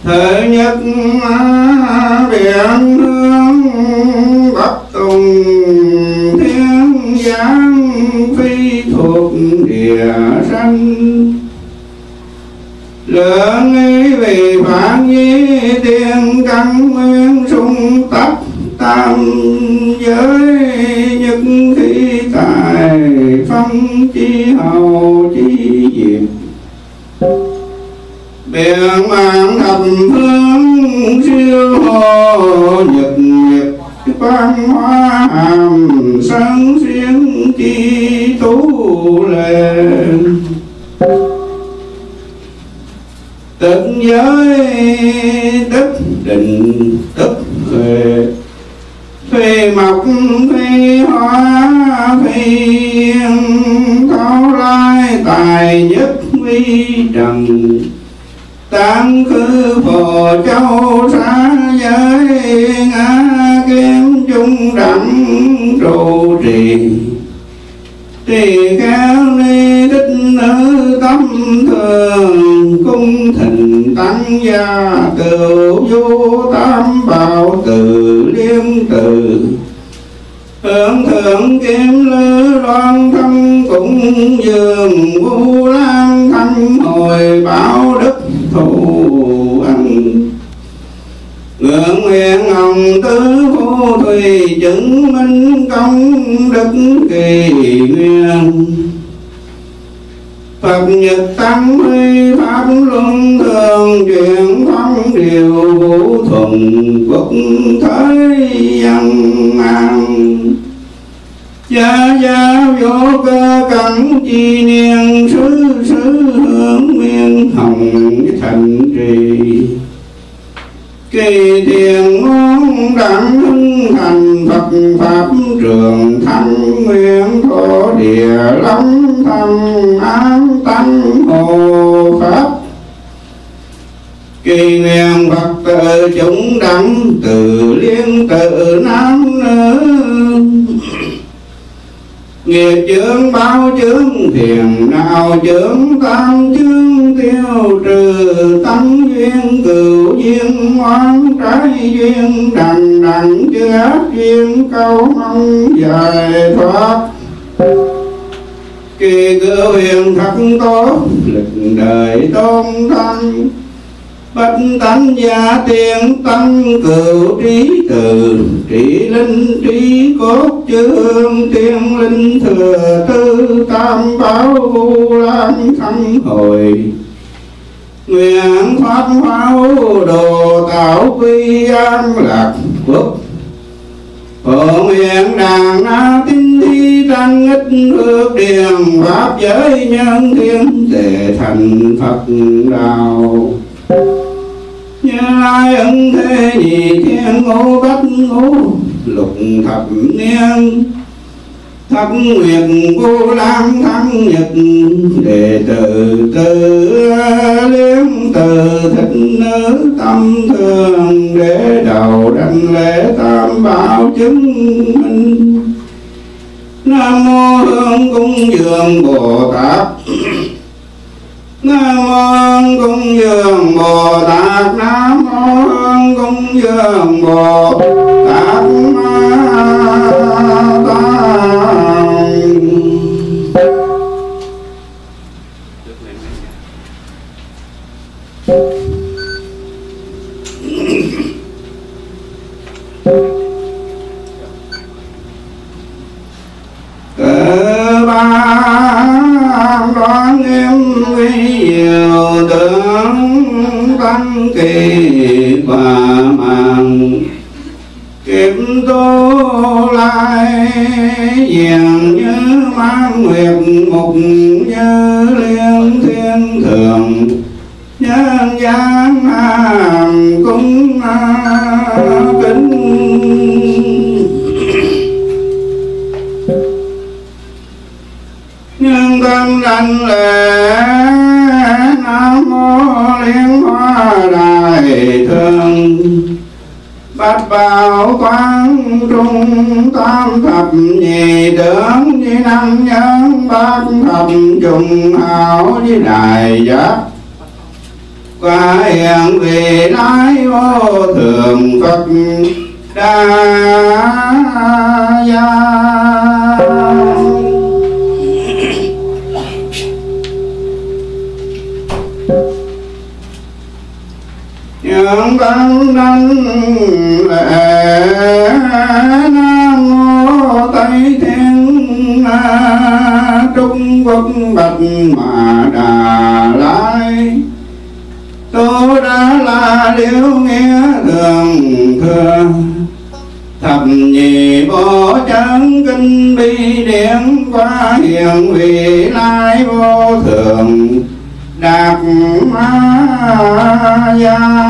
I: Thứ nhất biển hương bắc tùng thiên giang phi thuộc địa sanh lượng ý vì phản nhi tiên căn nguyên sung tắc tam biển mạng thập phương siêu hồ nhật nghiệp quan hoa hàm sáng xuyên chi tú lên. Tận giới tức định tức huệ phi mộc phi hóa phi yên tháo lai tài nhất vi trần tam khư phò châu xa giới ngã kim chung đẳng trụ trì. Trì cao ni thích nữ tâm thường cung thịnh tăng gia cựu vô tam bảo từ liêm từ. Hưởng thượng kim lư loan thâm cũng dường vu lan thanh hồi bảo đức thu ăn. Ngưỡng nguyện hồng tứ phu thùy chứng minh công đức kỳ nguyên. Phật nhật tăng huy pháp luân thường chuyển phong điều vũ thuần quốc thế dân an. Cha gia vô cơ cảnh chi niên sứ hướng nguyên hồng thành trì kỳ thiền môn đẳng hưng thành Phật Pháp trường thắng nguyên thổ địa lâm thân an tăng hồ Pháp kỳ nguyện Phật tự chúng đẳng từ liên tự nam nữ nghiệp chướng bao chướng phiền nào chướng, tam chướng, tiêu trừ tăng duyên, cửu duyên ngoan trái duyên đằng đằng chưa duyên, câu mong giải thoát. Kỳ cử huyền thật tốt lịch đời tôn thanh bất tánh gia tiên tăng cửu trí từ, Trị linh trí cốt chương, tiên linh thừa tư, Tam bảo vu lan thăng hồi. Nguyện pháp pháo đồ tạo quy an lạc quốc. Phổ nguyện đàn na tinh thi tăng ích ước điền Pháp giới nhân thiên tề thành Phật đạo như lai ân thế nhị thiên ngũ bất ngũ, lục thập niên. Thập nguyệt vô lam, thắng nhật, đệ tử từ liêm từ thích nữ tâm thường, để đầu đảnh lễ tam bảo chứng minh. Nam mô hương cung dường bồ tát nam ơn cung dường bồ tát nam ơn cung dường bồ tát ma kỳ và mạng kiếm tu lai diện như mang nguyệt mục như liên thiên thường nhân gian hàm năng nhân bác thập trùng hảo với đại giác qua hiện về lái vô thường phật đa gia. Nhân tăng năng lễ trung quốc bạch mà đà lai tôi đã là điều nghĩa thường thừa. Thập nhị bộ chân kinh bi điển qua hiện vị lai vô thường. Đạt ma gia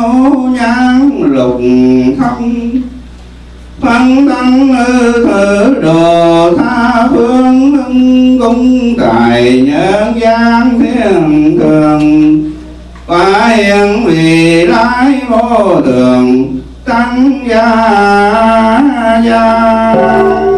I: ngô nhãn lục thông phân tăng ư thử đồ tha phương hưng cung tài nhân gian thiên thường. Quả yên vì lái vô thường tăng gia gia.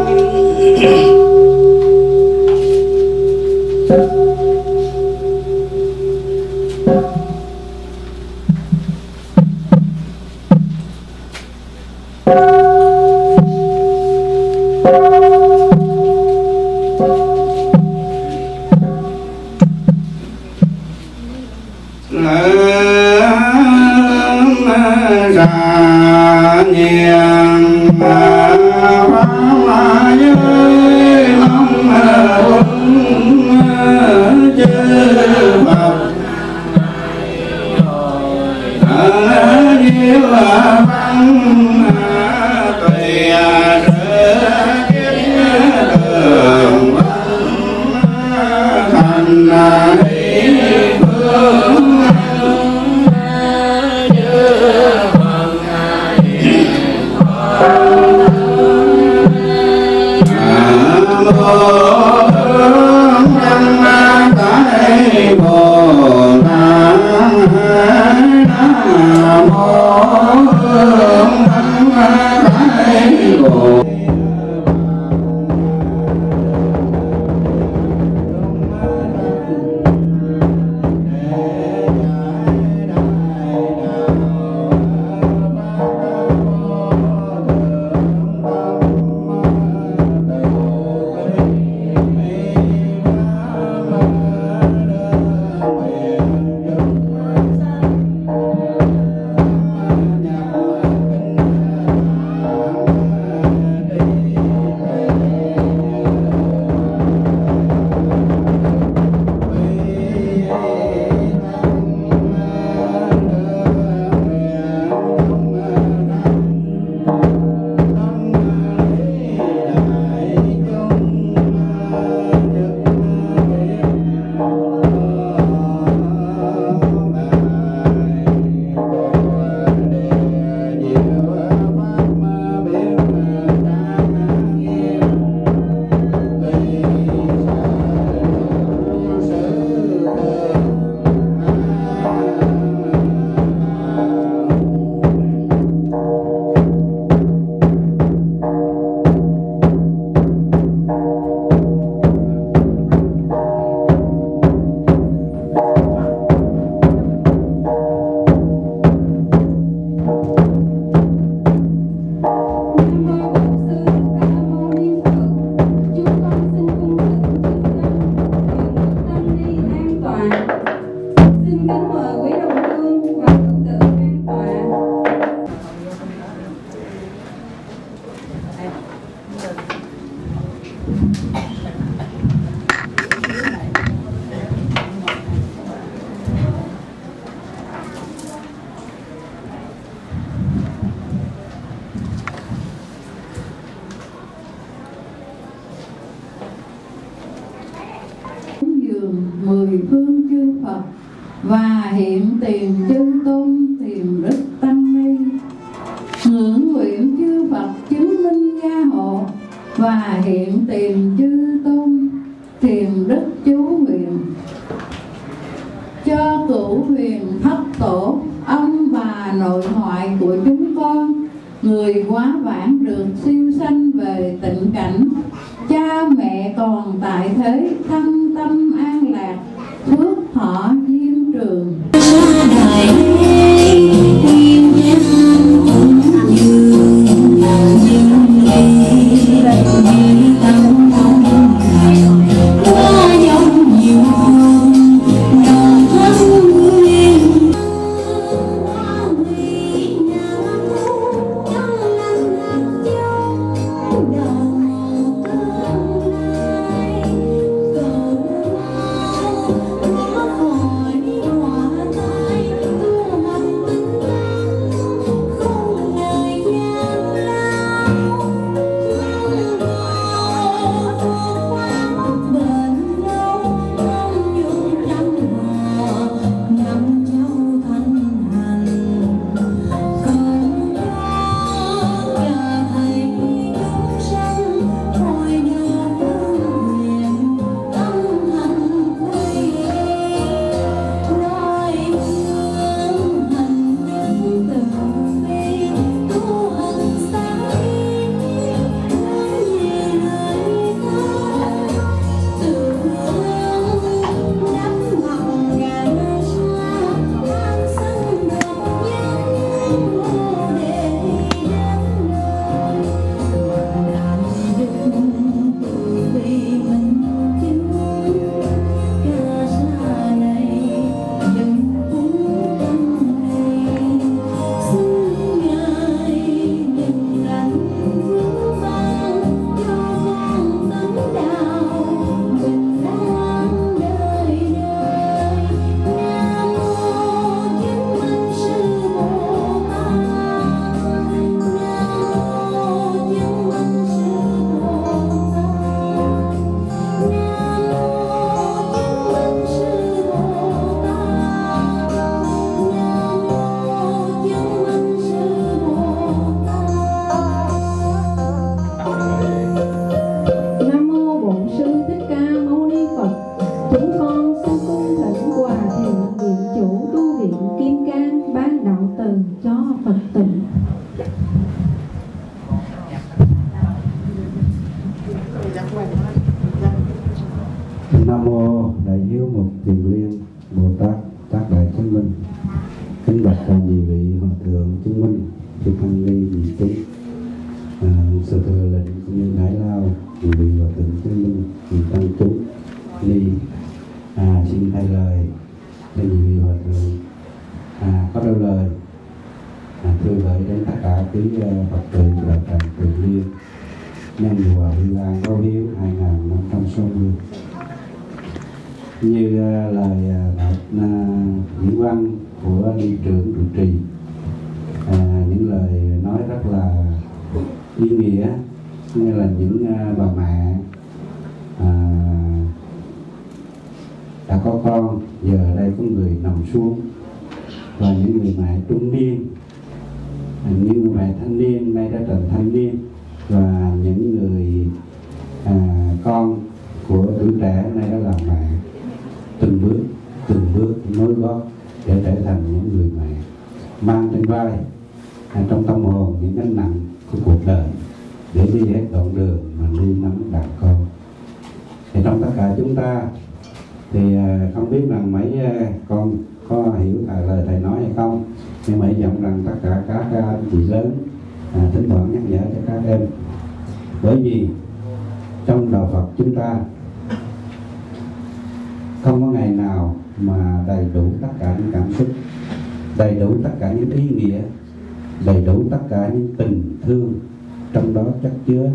A: trong đó chắc chứa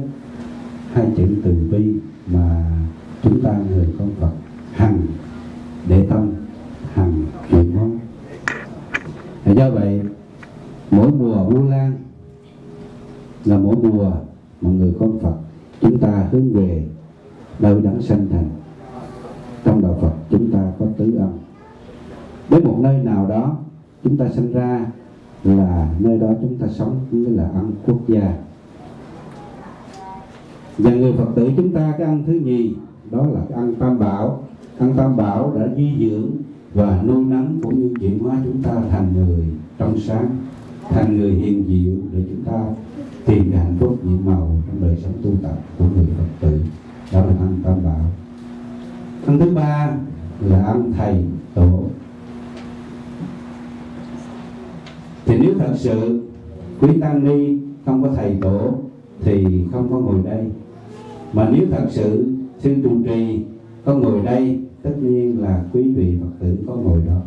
A: hai chữ từ bi mà chúng ta người con Phật hằng để tâm, hằng chuyển hóa do vậy, mỗi mùa vu lan là mỗi mùa mà người con Phật chúng ta hướng về nơi đấng sanh thành. Trong đạo Phật chúng ta có tứ âm. Với một nơi nào đó chúng ta sinh ra là nơi đó chúng ta sống như là ăn quốc gia và người phật tử chúng ta, cái ăn thứ nhì, đó là cái ăn tam bảo. Ăn tam bảo đã duy dưỡng và nuôi nấng cũng như chuyển hóa chúng ta thành người trong sáng, thành người hiền diệu để chúng ta tìm cái hạnh phúc, nhiệm màu trong đời sống tu tập của người phật tử. Đó là ăn tam bảo. Ăn thứ ba là ăn thầy tổ. Thì nếu thật sự quý tăng ni không có thầy tổ thì không có ngồi đây mà nếu thật sự sư trụ trì, có ngồi đây, tất nhiên là quý vị phật tử có ngồi đó.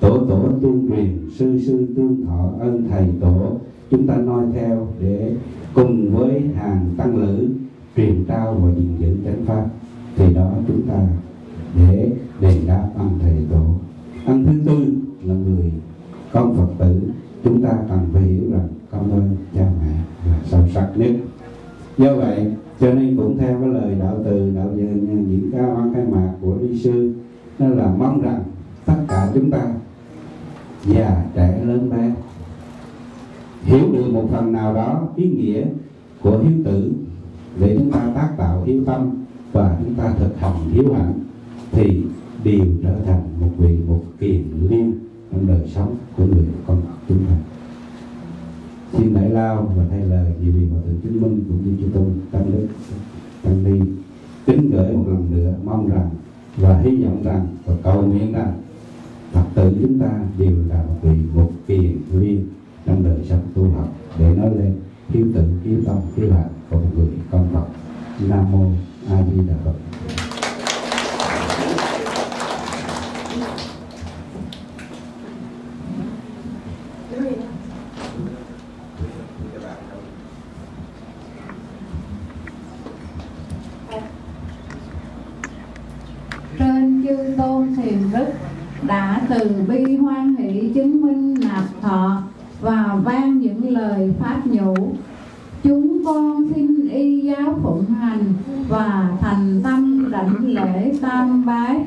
A: Tổ tổ tương truyền, sư sư tương thọ, ân thầy tổ, chúng ta noi theo để cùng với hàng tăng lữ, truyền trao và gìn giữ chánh pháp. Thì đó chúng ta để đền đáp ân thầy tổ. Ân thứ tư là người con phật tử, chúng ta cần phải hiểu rằng công ơn cha mẹ là sâu sắc nhất. Do vậy cho nên cũng theo cái lời đạo từ, đạo diễn diễn ca văn khai mạc của đi sư, đó là mong rằng tất cả chúng ta già trẻ lớn bé hiểu được một phần nào đó ý nghĩa của hiếu tử để chúng ta tác tạo hiếu tâm và chúng ta thực hành hiếu hạnh thì đều trở thành một vị một kiền liên trong đời sống của người con chúng ta xin đại lao và thay lời, vì vị hòa thượng chứng minh cũng như chư tôn tăng đức tăng ni kính gửi một lần nữa, mong rằng và hy vọng rằng và cầu nguyện rằng phật tử chúng ta đều là một vị một kiền liên trong đời sống tu học. Để nói lên hiếu tử hiếu tâm hiếu hạnh của một người con phật. Nam mô a di đà phật
J: trên chư tôn thiền đức đã từ bi hoan hỷ chứng minh nạp thọ và vang những lời pháp nhủ. Chúng con xin y giáo phụng hành và thành tâm đảnh lễ tam bái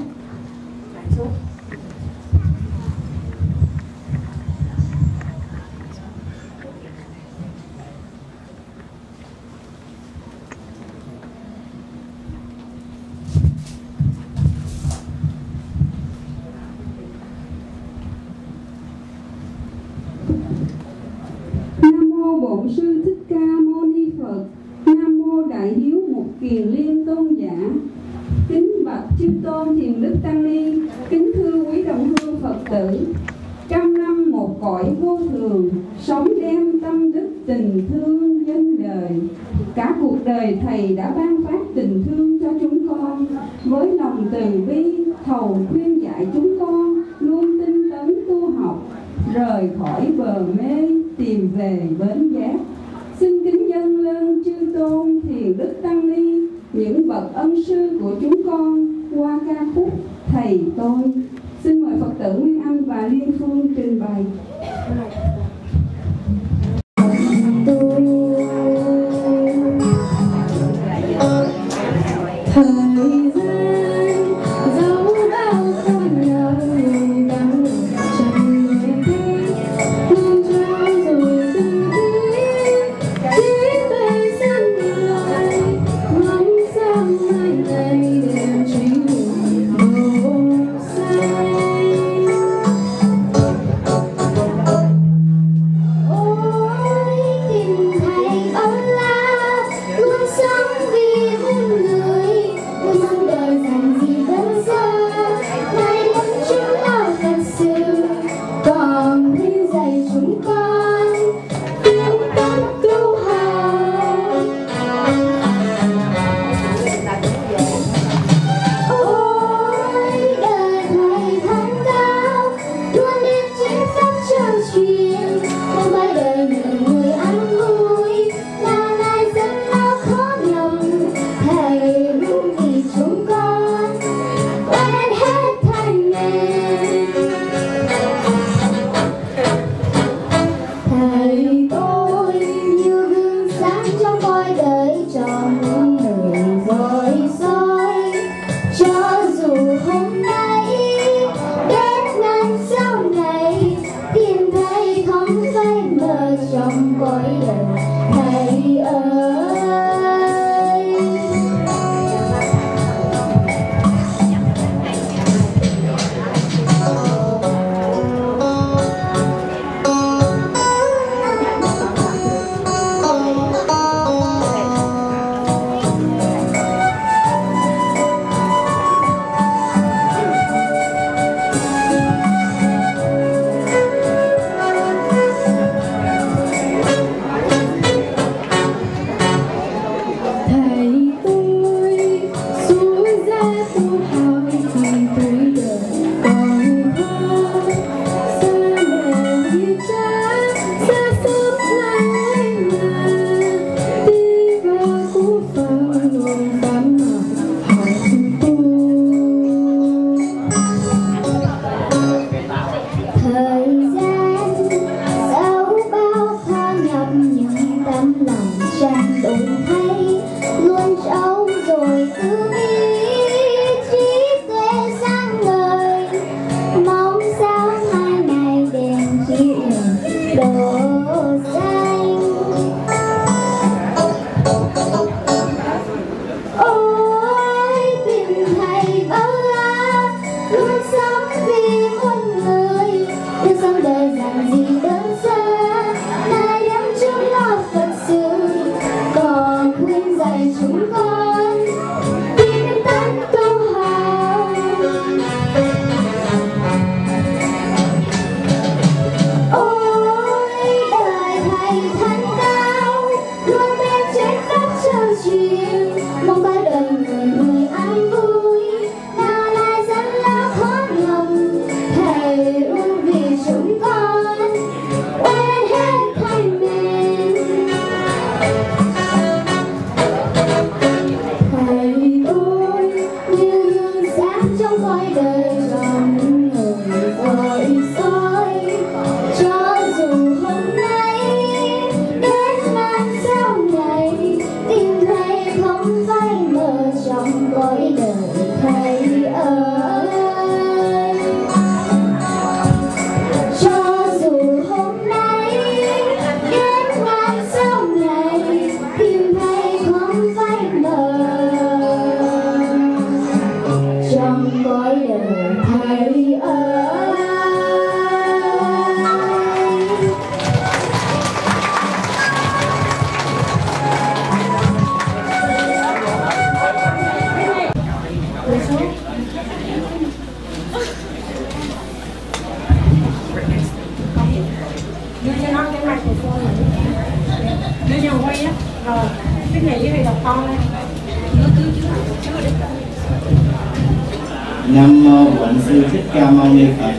E: Nam mô Bổn sư Thích Ca Mâu Ni Phật. Nam mô Đại Hiếu Mục Kiền Liên Tôn giả. Kính bạch chư tôn thiền đức tăng ni, kính thưa quý đồng hương Phật tử. Trăm năm một cõi vô thường, sống đem tâm đức tình thương dân đời lời thầy đã ban phát tình thương cho chúng con, với lòng từ bi thầu khuyên dạy chúng con luôn tinh tấn tu học, rời khỏi bờ mê tìm về bến
K: Thích Ca Mâu Ni Phật.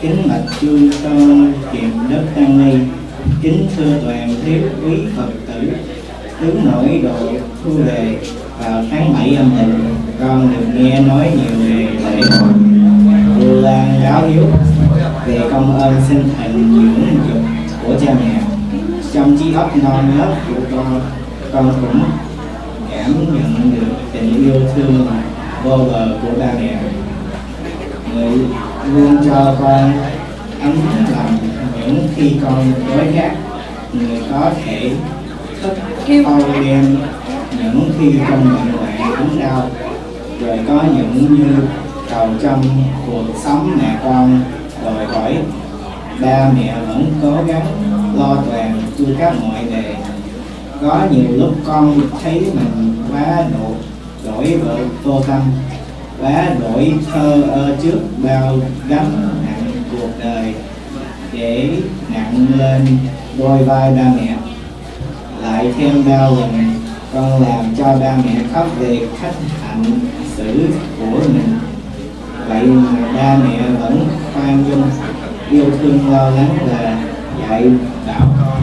K: Kính bạch chư tôn kiệm đất tăng ni. Kính thưa toàn thiếu quý Phật tử. Tướng nổi độ thu đề vào tháng 7 âm lịch, con được nghe nói nhiều về lễ hội Vu Lan giáo hiếu về công ơn sinh thành dưỡng dục của cha mẹ. Trong trí óc non nớt của con, con cũng cảm nhận được tình yêu thương vô bờ của ba mẹ người luôn cho con ấm lòng những khi con đói khát người có thể thức âu đêm những khi con bệnh hoạn ốm đau. Rồi có những như cầu trong cuộc sống mẹ con đòi hỏi ba mẹ vẫn cố gắng lo toàn chu các mọi đề có nhiều lúc con thấy mình quá độ đổi vợ vô tâm quá đổi thơ ơ trước bao gánh nặng cuộc đời để nặng lên đôi vai ba mẹ. Lại thêm bao lần con làm cho ba mẹ khóc về khách hạnh xử của mình. Vậy mà ba mẹ vẫn khoan dung, yêu thương lo lắng và dạy bảo con.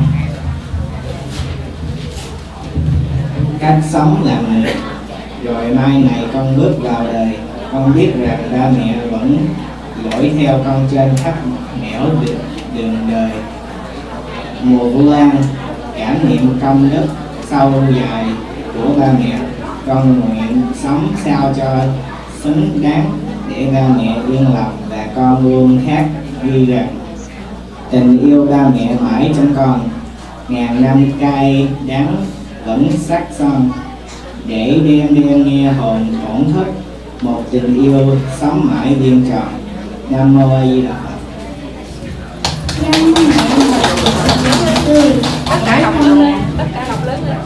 K: Cách sống làm người rồi mai này con bước vào đời con biết rằng ba mẹ vẫn dõi theo con trên khắp nẻo đường, đường đời. Mùa vu lan cảm niệm công đức sâu dài của ba mẹ con nguyện sống sao cho xứng đáng để ba mẹ yên lòng và con luôn khác ghi rằng. Tình yêu ba mẹ mãi trong con ngàn năm cay đắng vẫn sắc son để đêm đêm nghe hồn tổn thất một tình yêu sống mãi viên tròn nam mô a di đà phật.
L: Tất cả đọc lớn tất cả đọc lớn lên.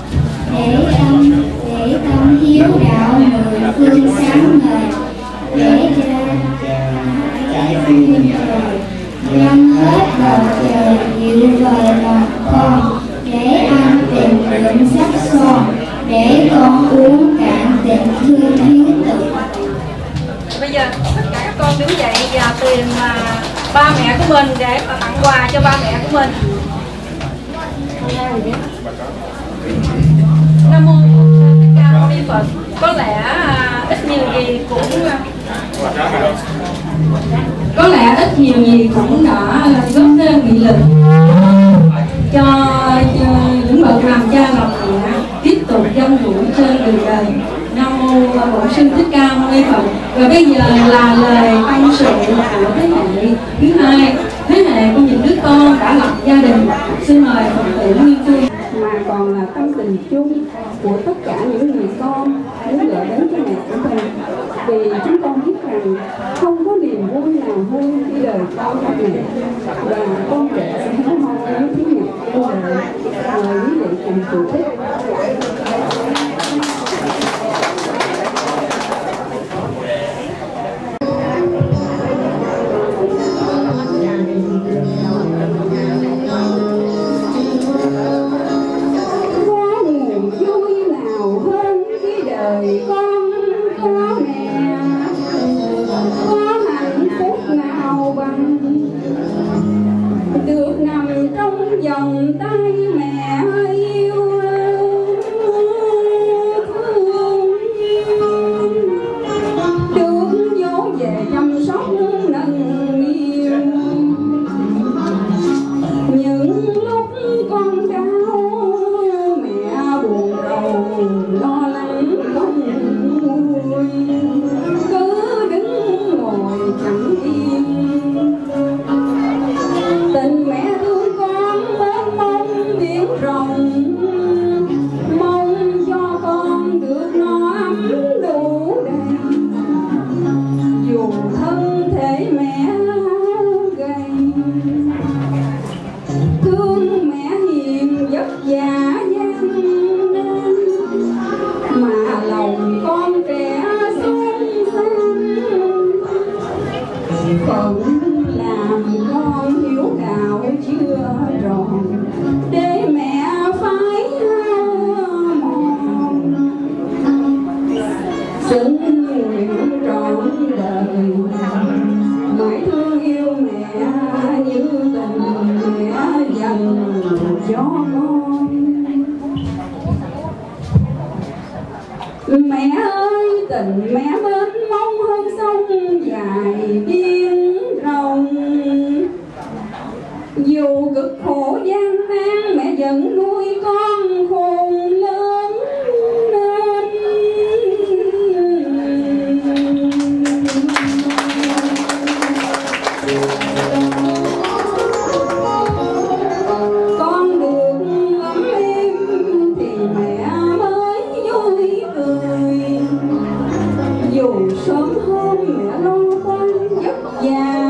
L: Để tâm để tâm hiếu đạo mười phương sáng ngời. Để ra
K: trái tim
L: dâng hết bầu trời dịu vời lòng con. Để ăn tình lượng sắc son để con uống cạn tình thương hiếu tử
M: bây giờ tất cả các con đứng dậy và tìm mà ba mẹ của mình để mà tặng quà cho ba mẹ của mình. Nam mô thích ca mâu ni phật. Có lẽ à, ít nhiều gì cũng à,
D: có lẽ ít nhiều gì cũng đã góp thêm nghị lực cho, cho những bậc làm cha làm mẹ dông dân vũ trên đường đời nam mô bổn sư thích ca mâu ni phật. Và bây giờ là lời tâm sự của thế hệ thứ hai. Thế hệ của những đứa con đã lập gia đình. Xin mời phật tử nguyên phương
E: mà còn là tâm tình chung của tất cả những người con muốn gửi đến cho mẹ của mình. Vì chúng con biết rằng không có niềm vui nào hơn khi đời con gặp mẹ. Và con trẻ sẽ hứa mong với tiếng nhạc của đời. Mời quý vị cùng thưởng thức. Toan vất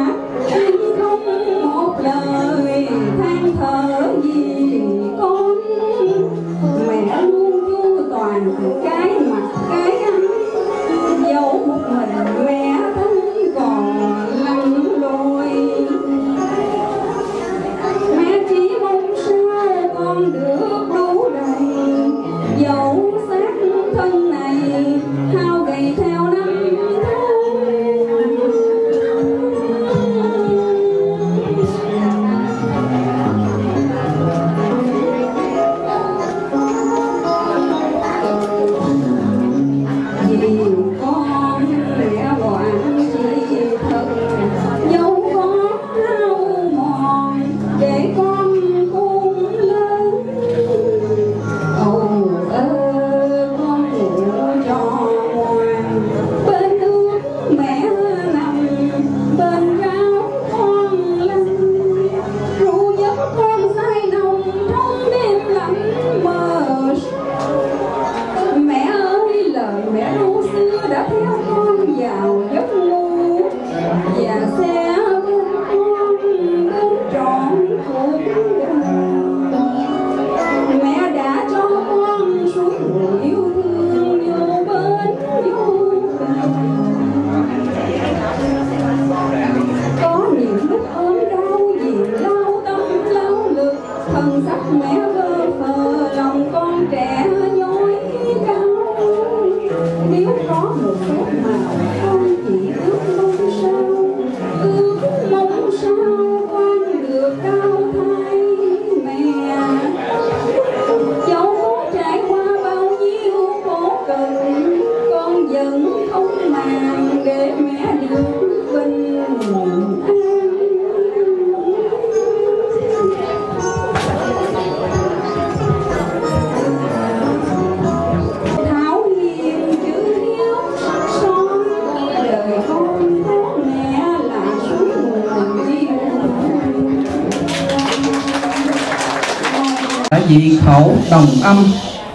N: đồng âm,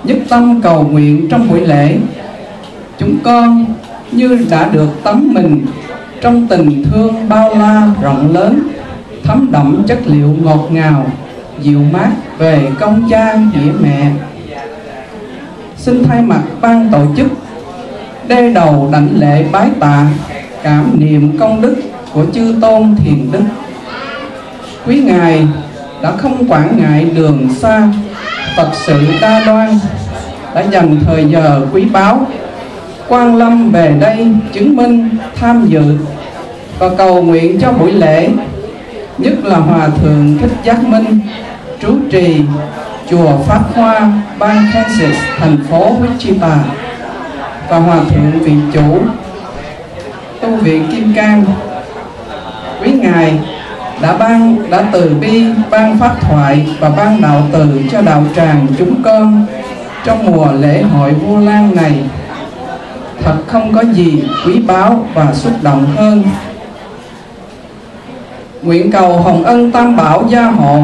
N: nhất tâm cầu nguyện trong buổi lễ. Chúng con như đã được tắm mình trong tình thương bao la rộng lớn, thấm đậm chất liệu ngọt ngào, dịu mát về công cha nghĩa mẹ. Xin thay mặt ban tổ chức, đê đầu đảnh lễ bái tạ cảm niệm công đức của chư tôn thiền đức. Quý ngài đã không quản ngại đường xa Phật sự đa đoan đã dành thời giờ quý báu, quan lâm về đây chứng minh, tham dự và cầu nguyện cho buổi lễ. Nhất là hòa thượng thích giác minh, trú trì chùa pháp hoa bang Kansas thành phố Wichita và hòa thượng vị chủ, tu viện kim cang, quý ngài đã ban, đã từ bi, ban pháp thoại và ban đạo từ cho đạo tràng chúng con trong mùa lễ hội Vu Lan này. Thật không có gì quý báu và xúc động hơn. Nguyện cầu hồng ân tam bảo gia hộ,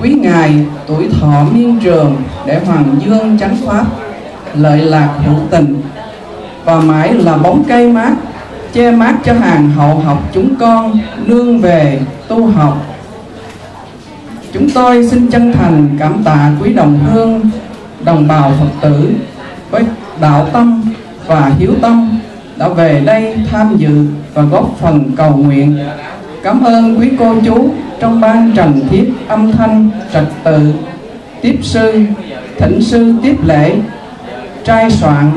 N: quý ngài tuổi thọ miên trường để hoàng dương chánh pháp, lợi lạc hữu tình và mãi là bóng cây mát che mát cho hàng hậu học chúng con nương về tu học chúng tôi xin chân thành cảm tạ quý đồng hương đồng bào phật tử với đạo tâm và hiếu tâm đã về đây tham dự và góp phần cầu nguyện. Cảm ơn quý cô chú trong ban trần thiết âm thanh trật tự, tiếp sư, thỉnh sư tiếp lễ, trai soạn,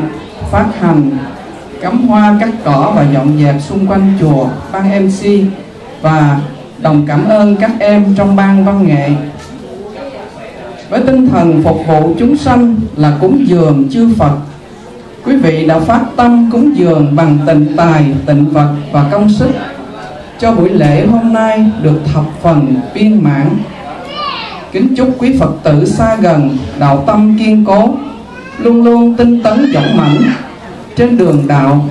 N: phát hành, cắm hoa cắt cỏ và dọn dẹp xung quanh chùa, ban MC và đồng cảm ơn các em trong ban văn nghệ. Với tinh thần phục vụ chúng sanh là cúng dường chư Phật. Quý vị đã phát tâm cúng dường bằng tình tài tịnh vật và công sức. Cho buổi lễ hôm nay được thập phần viên mãn. Kính chúc quý Phật tử xa gần đạo tâm kiên cố luôn luôn tinh tấn dũng mãnh trên đường đạo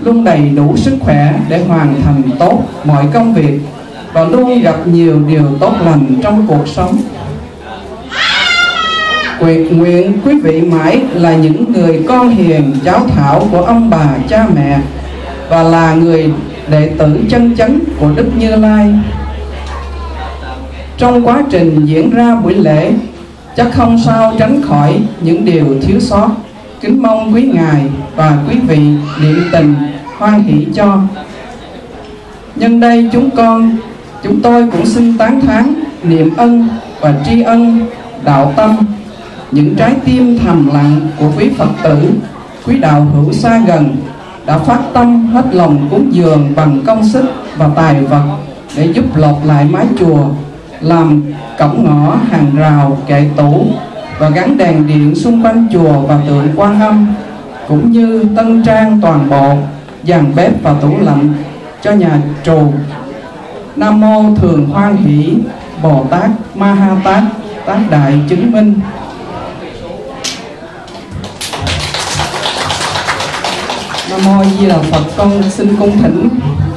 N: luôn đầy đủ sức khỏe để hoàn thành tốt mọi công việc và luôn gặp nhiều điều tốt lành trong cuộc sống Quyệt nguyện quý vị mãi là những người con hiền cháu thảo của ông bà cha mẹ và là người đệ tử chân chánh của Đức Như Lai. Trong quá trình diễn ra buổi lễ, chắc không sao tránh khỏi những điều thiếu sót. Kính mong quý ngài và quý vị niệm tình hoan hỷ cho. Nhân đây chúng con, chúng tôi cũng xin tán thán niệm ân và tri ân đạo tâm những trái tim thầm lặng của quý Phật tử, quý đạo hữu xa gần đã phát tâm hết lòng cúng dường bằng công sức và tài vật để giúp lột lại mái chùa, làm cổng ngõ hàng rào kệ tủ và gắn đèn điện xung quanh chùa và tượng quan âm cũng như tân trang toàn bộ dàn bếp và tủ lạnh cho nhà trù. Nam mô Thường Hoan Hỷ Bồ Tát Ma Ha Tát Tát Đại Chứng Minh. Nam mô Di Đà Phật con xin cung thỉnh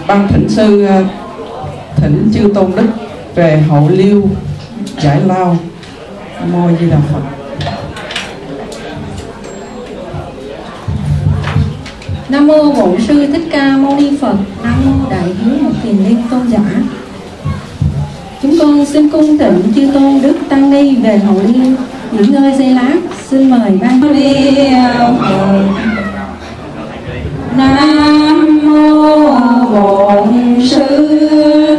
N: ban thỉnh sư à, thỉnh chư tôn đức về hậu liêu giải lao. Nam mô Di Đà Phật.
D: Nam mô Bổn sư Thích Ca Mâu Ni Phật. Nam mô Đại Hiếu Một thiền Liên Tôn giả. Chúng con xin cung tịnh chư tôn đức tăng ni về hậu liên nghỉ ngơi giây lát. Xin mời ban ni Nam mô Bổn sư